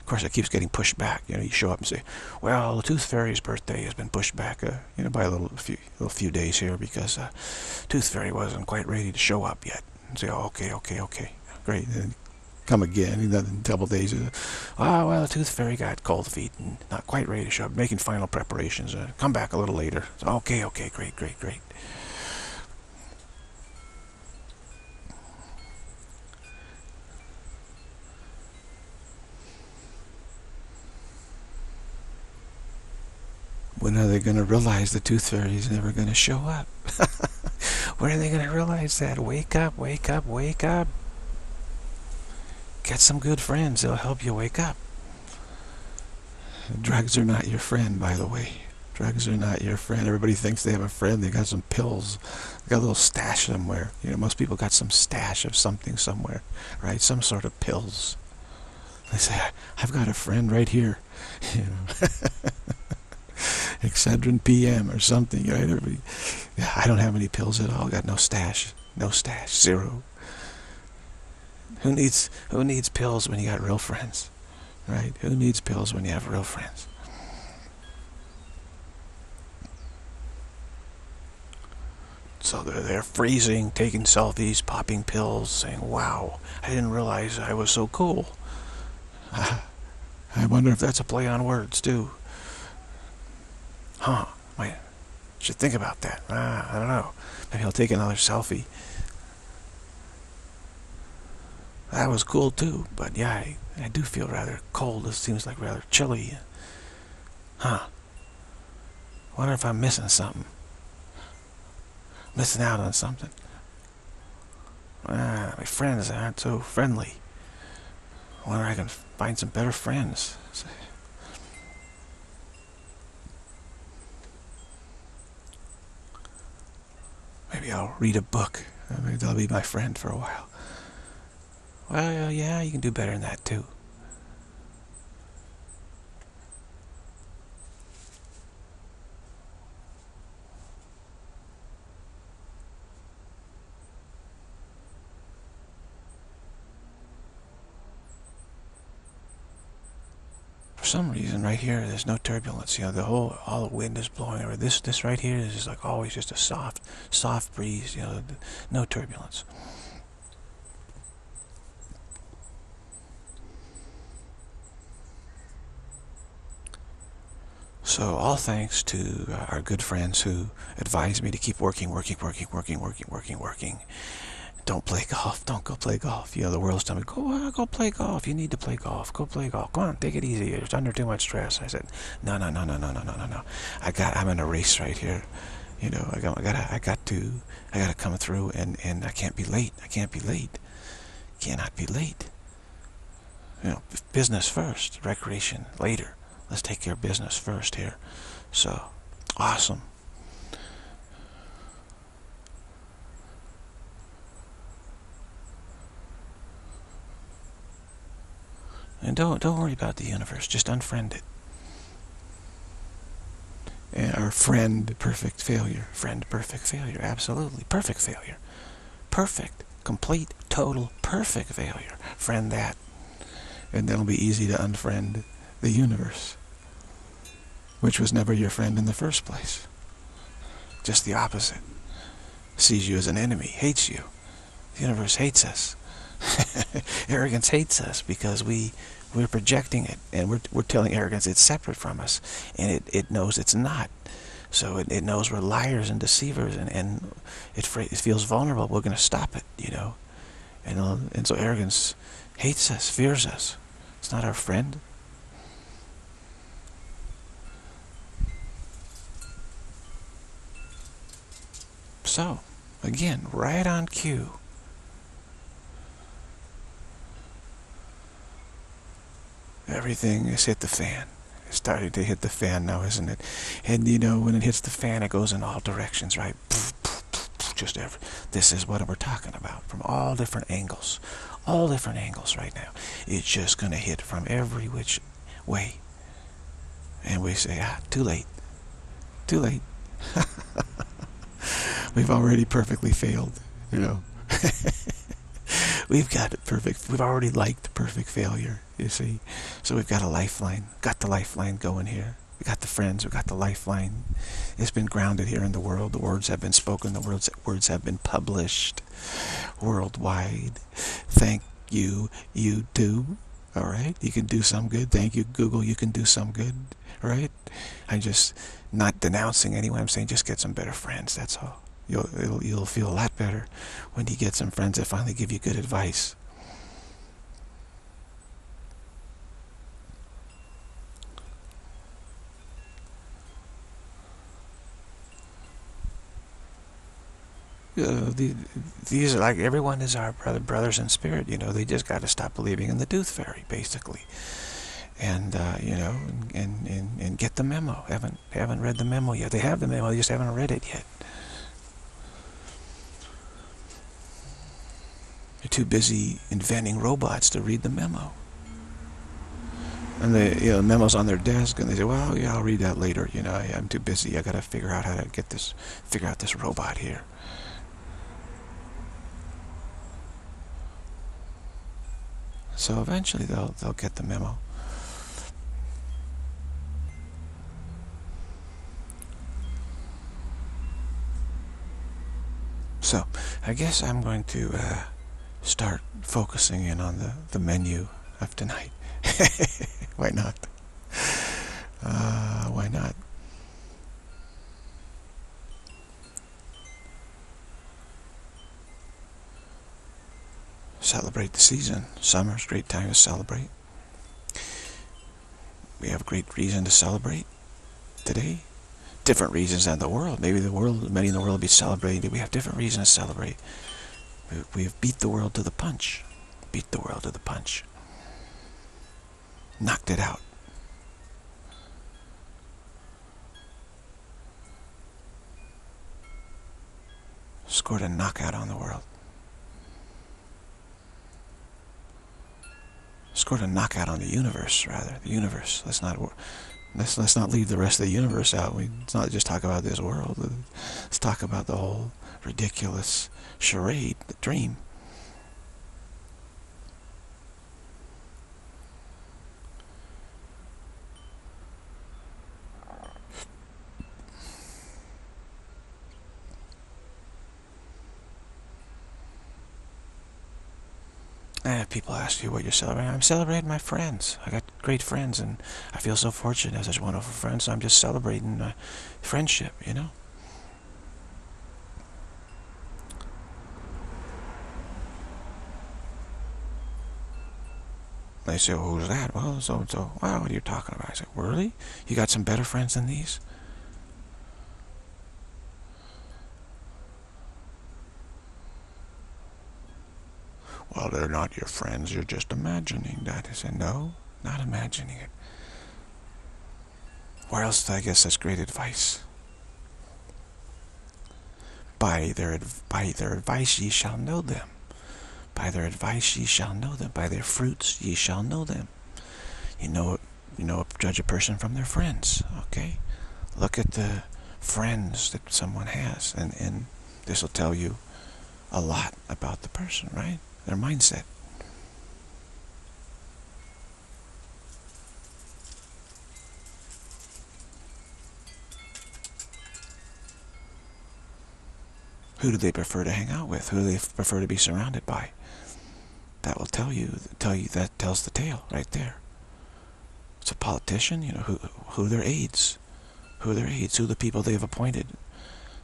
Of course, it keeps getting pushed back. You know, you show up and say, "Well, the Tooth Fairy's birthday has been pushed back, uh, you know, by a little a few, little few days here because uh, Tooth Fairy wasn't quite ready to show up yet." And say, "Oh, okay, okay, okay, great." And come again, in a couple days. Uh, oh, well, the Tooth Fairy got cold feet and not quite ready to show up, making final preparations. Uh, come back a little later. So, okay, okay, great, great, great. When are they going to realize the tooth fairy is never going to show up? [laughs] when are they going to realize that? Wake up, wake up, wake up. Get some good friends. They'll help you wake up. Drugs are not your friend, by the way. Drugs are not your friend. Everybody thinks they have a friend. They got some pills. They got a little stash somewhere. You know, most people got some stash of something somewhere, right? Some sort of pills. They say, I've got a friend right here. [laughs] You know. [laughs] [laughs] Excedrin PM or something, right? I don't have any pills at all. Got no stash, no stash, zero. Who needs who needs pills when you got real friends, right? Who needs pills when you have real friends? So they're, they're freezing, taking selfies, popping pills, saying, wow, I didn't realize I was so cool. [laughs] I wonder if that's a play on words, too. Huh. My, Should think about that. Ah, I don't know. Maybe I'll take another selfie. That was cool too, but yeah, I, I do feel rather cold. This seems like rather chilly. Huh. Wonder if I'm missing something. Missing out on something. Ah, my friends aren't so friendly. Wonder I can find some better friends. Maybe I'll read a book. Uh, maybe they'll be my friend for a while. Well, uh, yeah, you can do better than that too. For some reason, right here, there's no turbulence. You know, the whole, all the wind is blowing over. This, this right here is like always just a soft, soft breeze. You know, no turbulence. So all thanks to uh, our good friends who advised me to keep working, working, working, working, working, working, working. Don't play golf. Don't go play golf. You know, the world's telling me, go, uh, go play golf. You need to play golf. Go play golf. Come on, take it easy. You're under too much stress. I said, no, no, no, no, no, no, no, no, no. I got, I'm in a race right here. You know, I got, I got, I got to, I got to come through, and and I can't be late. I can't be late. Cannot be late. You know, business first, recreation later let's take care of business first here. So, awesome. And don't don't worry about the universe. Just unfriend it. And our friend perfect failure. Friend perfect failure. Absolutely. Perfect failure. Perfect. Complete, total, perfect failure. Friend that. And then it'll be easy to unfriend the universe which was never your friend in the first place. Just the opposite. Sees you as an enemy, hates you. The universe hates us. [laughs] arrogance hates us because we we're projecting it and we're, we're telling arrogance it's separate from us and it, it knows it's not. So it, it knows we're liars and deceivers and, and it, it feels vulnerable. We're going to stop it you know? And, uh, and so arrogance hates us fears us. It's not our friend. So, again, right on cue. Everything has hit the fan. It's starting to hit the fan now, isn't it? And you know, when it hits the fan, it goes in all directions, right? Just every. This is what we're talking about from all different angles, all different angles right now. It's just going to hit from every which way. And we say, ah, too late, too late. [laughs] we've already perfectly failed, you know. [laughs] we've got it perfect. We've already liked perfect failure, you see. So we've got a lifeline. Got the lifeline going here. We got the friends. We got the lifeline. It's been grounded here in the world. The words have been spoken. The words words have been published worldwide. Thank you, YouTube. All right, you can do some good. Thank you, Google. You can do some good. Right? I'm just not denouncing anyone. I'm saying just get some better friends. That's all. You'll, you'll feel a lot better when you get some friends that finally give you good advice. Uh, the, these are like everyone is our brother, brothers in spirit. You know, they just got to stop believing in the tooth fairy, basically, and uh, you know, and, and and get the memo. Haven't haven't read the memo yet. They have the memo, they just haven't read it yet. They're too busy inventing robots to read the memo. And the you know, memo's on their desk, and they say, "Well, yeah, I'll read that later. You know, I'm too busy. I got to figure out how to get this, figure out this robot here." So eventually, they'll they'll get the memo. So, I guess I'm going to. Uh, start focusing in on the, the menu of tonight. [laughs] why not? Uh, why not? Celebrate the season. Summer's a great time to celebrate. We have great reason to celebrate today. Different reasons than the world. Maybe the world, many in the world will be celebrating. We have different reasons to celebrate. We have beat the world to the punch. Beat the world to the punch. Knocked it out. Scored a knockout on the world. Scored a knockout on the universe, rather. The universe. Let's not let's let's not leave the rest of the universe out. We let's not just talk about this world. Let's talk about the whole ridiculous charade, the dream. I have people ask you what you're celebrating. I'm celebrating my friends. I got great friends, and I feel so fortunate to have such wonderful friends. So I'm just celebrating my friendship, you know. They say, well, who's that? Well, so-and-so. Well, what are you talking about? I said, really? You got some better friends than these? Well, they're not your friends. You're just imagining that. I said, no, not imagining it. Where else do I guess that's great advice? By their, by their advice ye shall know them. By their advice ye shall know them. By their fruits ye shall know them. You know, you know, judge a person from their friends. Okay, look at the friends that someone has, and and this will tell you a lot about the person, right? Their mindset. Who do they prefer to hang out with? Who do they prefer to be surrounded by? That will tell you, tell you that tells the tale right there. It's a politician, you know, who who their aides, who their aides, who the people they've appointed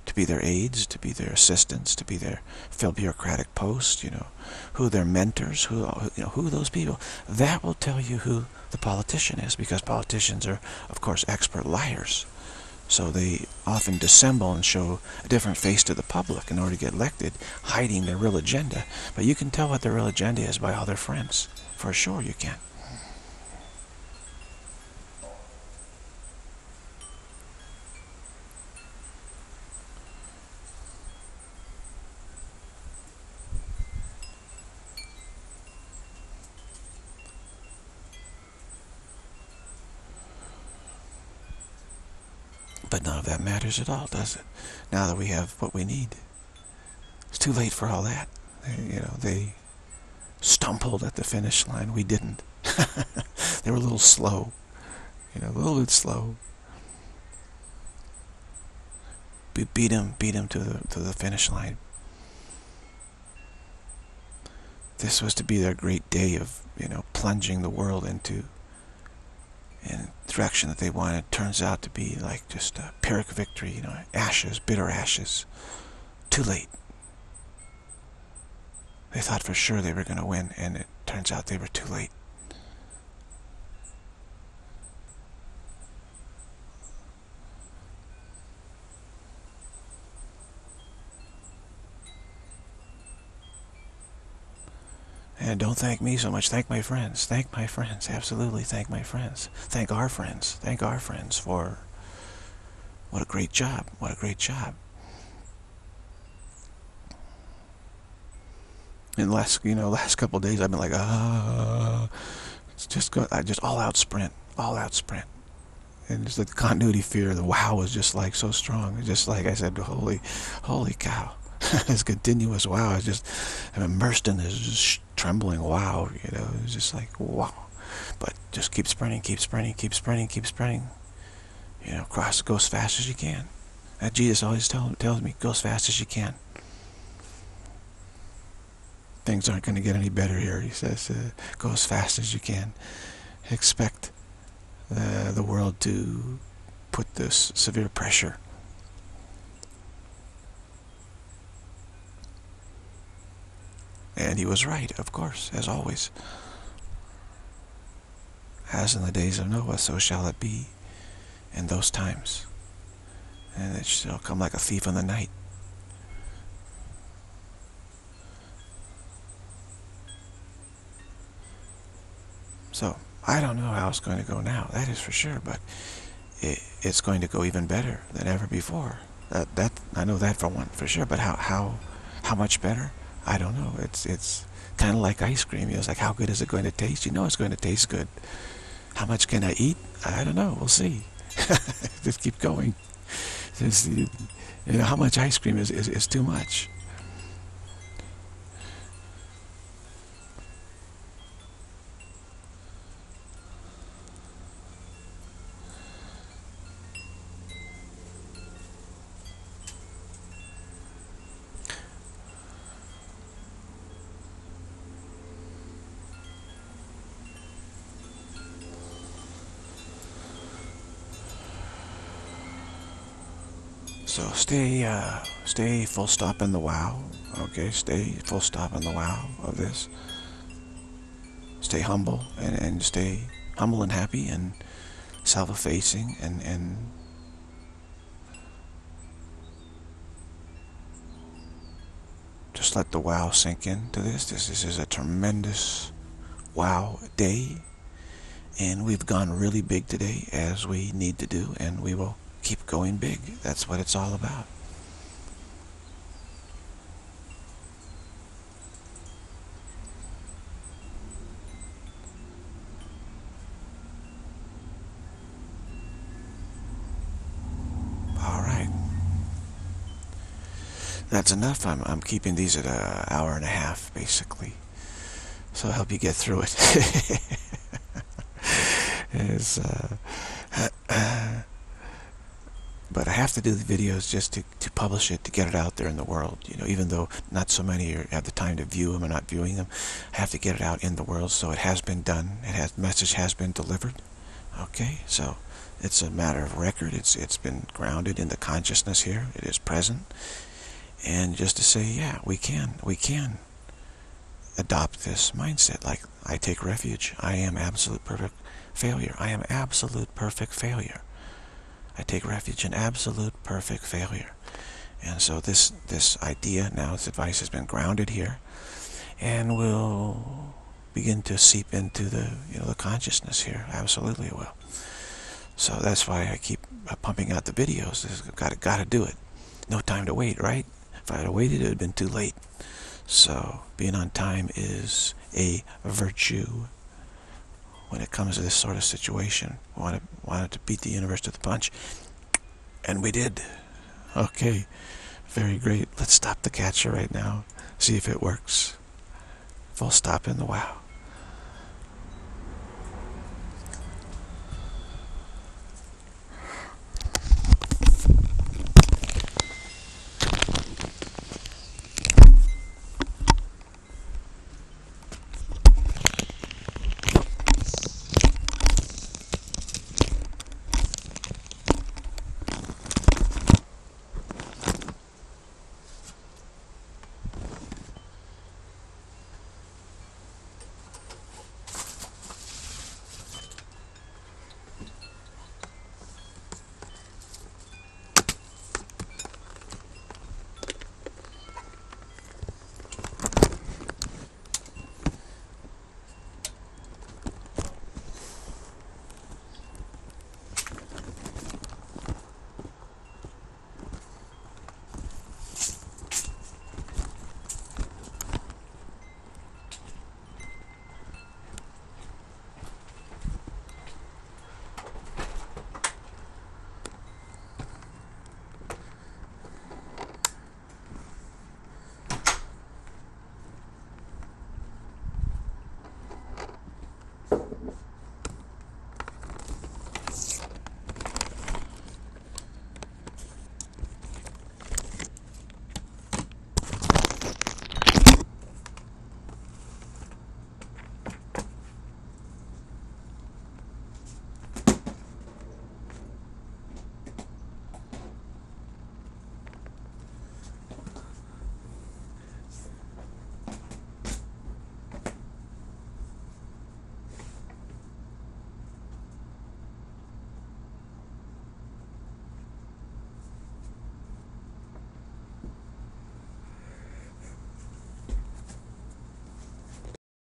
to be their aides, to be their assistants, to be their fill bureaucratic posts, you know, who their mentors, who you know, who those people. That will tell you who the politician is, because politicians are, of course, expert liars. So they often dissemble and show a different face to the public in order to get elected, hiding their real agenda. But you can tell what their real agenda is by all their friends. For sure you can. None of that matters at all, does it? Now that we have what we need. It's too late for all that. They, you know, they stumbled at the finish line. We didn't. [laughs] they were a little slow. You know, a little bit slow. We beat them, beat them to the to the finish line. This was to be their great day of, you know, plunging the world into in direction that they wanted turns out to be like just a Pyrrhic victory, you know, ashes, bitter ashes. Too late. They thought for sure they were going to win, and it turns out they were too late. And don't thank me so much. Thank my friends. Thank my friends. Absolutely thank my friends. Thank our friends. Thank our friends for what a great job. What a great job. In the last, you know, last couple days, I've been like, ah, it's just go, I just all out sprint, all out sprint, and just the continuity fear, the wow was just like so strong. Just like I said, holy, holy cow. [laughs] this continuous wow. I just am immersed in this trembling wow. You know, it's just like wow. But just keep sprinting, keep sprinting, keep sprinting, keep sprinting. You know, cross, go as fast as you can. That Jesus always tell, tells me, go as fast as you can. Things aren't going to get any better here. He says, uh, go as fast as you can. Expect the, the world to put this severe pressure And he was right, of course, as always. As in the days of Noah, so shall it be in those times. And it shall come like a thief in the night. So, I don't know how it's going to go now, that is for sure, but it, it's going to go even better than ever before. That, that I know that for one, for sure, but how, how, how much better? I don't know. It's, it's kind of like ice cream. It's like, how good is it going to taste? You know it's going to taste good. How much can I eat? I don't know. We'll see. [laughs] Just keep going. Just, you know, how much ice cream is, is, is too much? So stay, uh, stay full stop in the wow. Okay, stay full stop in the wow of this. Stay humble and, and stay humble and happy and self-effacing and, and just let the wow sink into this. This, this is a tremendous wow day. And we've gone really big today as we need to do and we will keep going big. That's what it's all about. All right. That's enough. I'm, I'm keeping these at an hour and a half, basically. So I'll help you get through it. [laughs] it's, uh, [clears throat] but I have to do the videos just to, to publish it, to get it out there in the world. You know, even though not so many are, have the time to view them or not viewing them, I have to get it out in the world. So it has been done. It has message has been delivered. Okay, so it's a matter of record. It's it's been grounded in the consciousness here. It is present, and just to say, yeah, we can, we can adopt this mindset. Like I take refuge. I am absolute perfect failure. I am absolute perfect failure. I take refuge in absolute perfect failure. And so this this idea now, this advice has been grounded here, and will begin to seep into the you know the consciousness here. Absolutely, it will. So that's why I keep uh, pumping out the videos. Got to got to do it. No time to wait, right? If I had waited, it would have been too late. So being on time is a virtue when it comes to this sort of situation. We wanted, wanted to beat the universe to the punch, and we did. Okay, very great. Let's stop the catcher right now, see if it works. Full stop in the wow.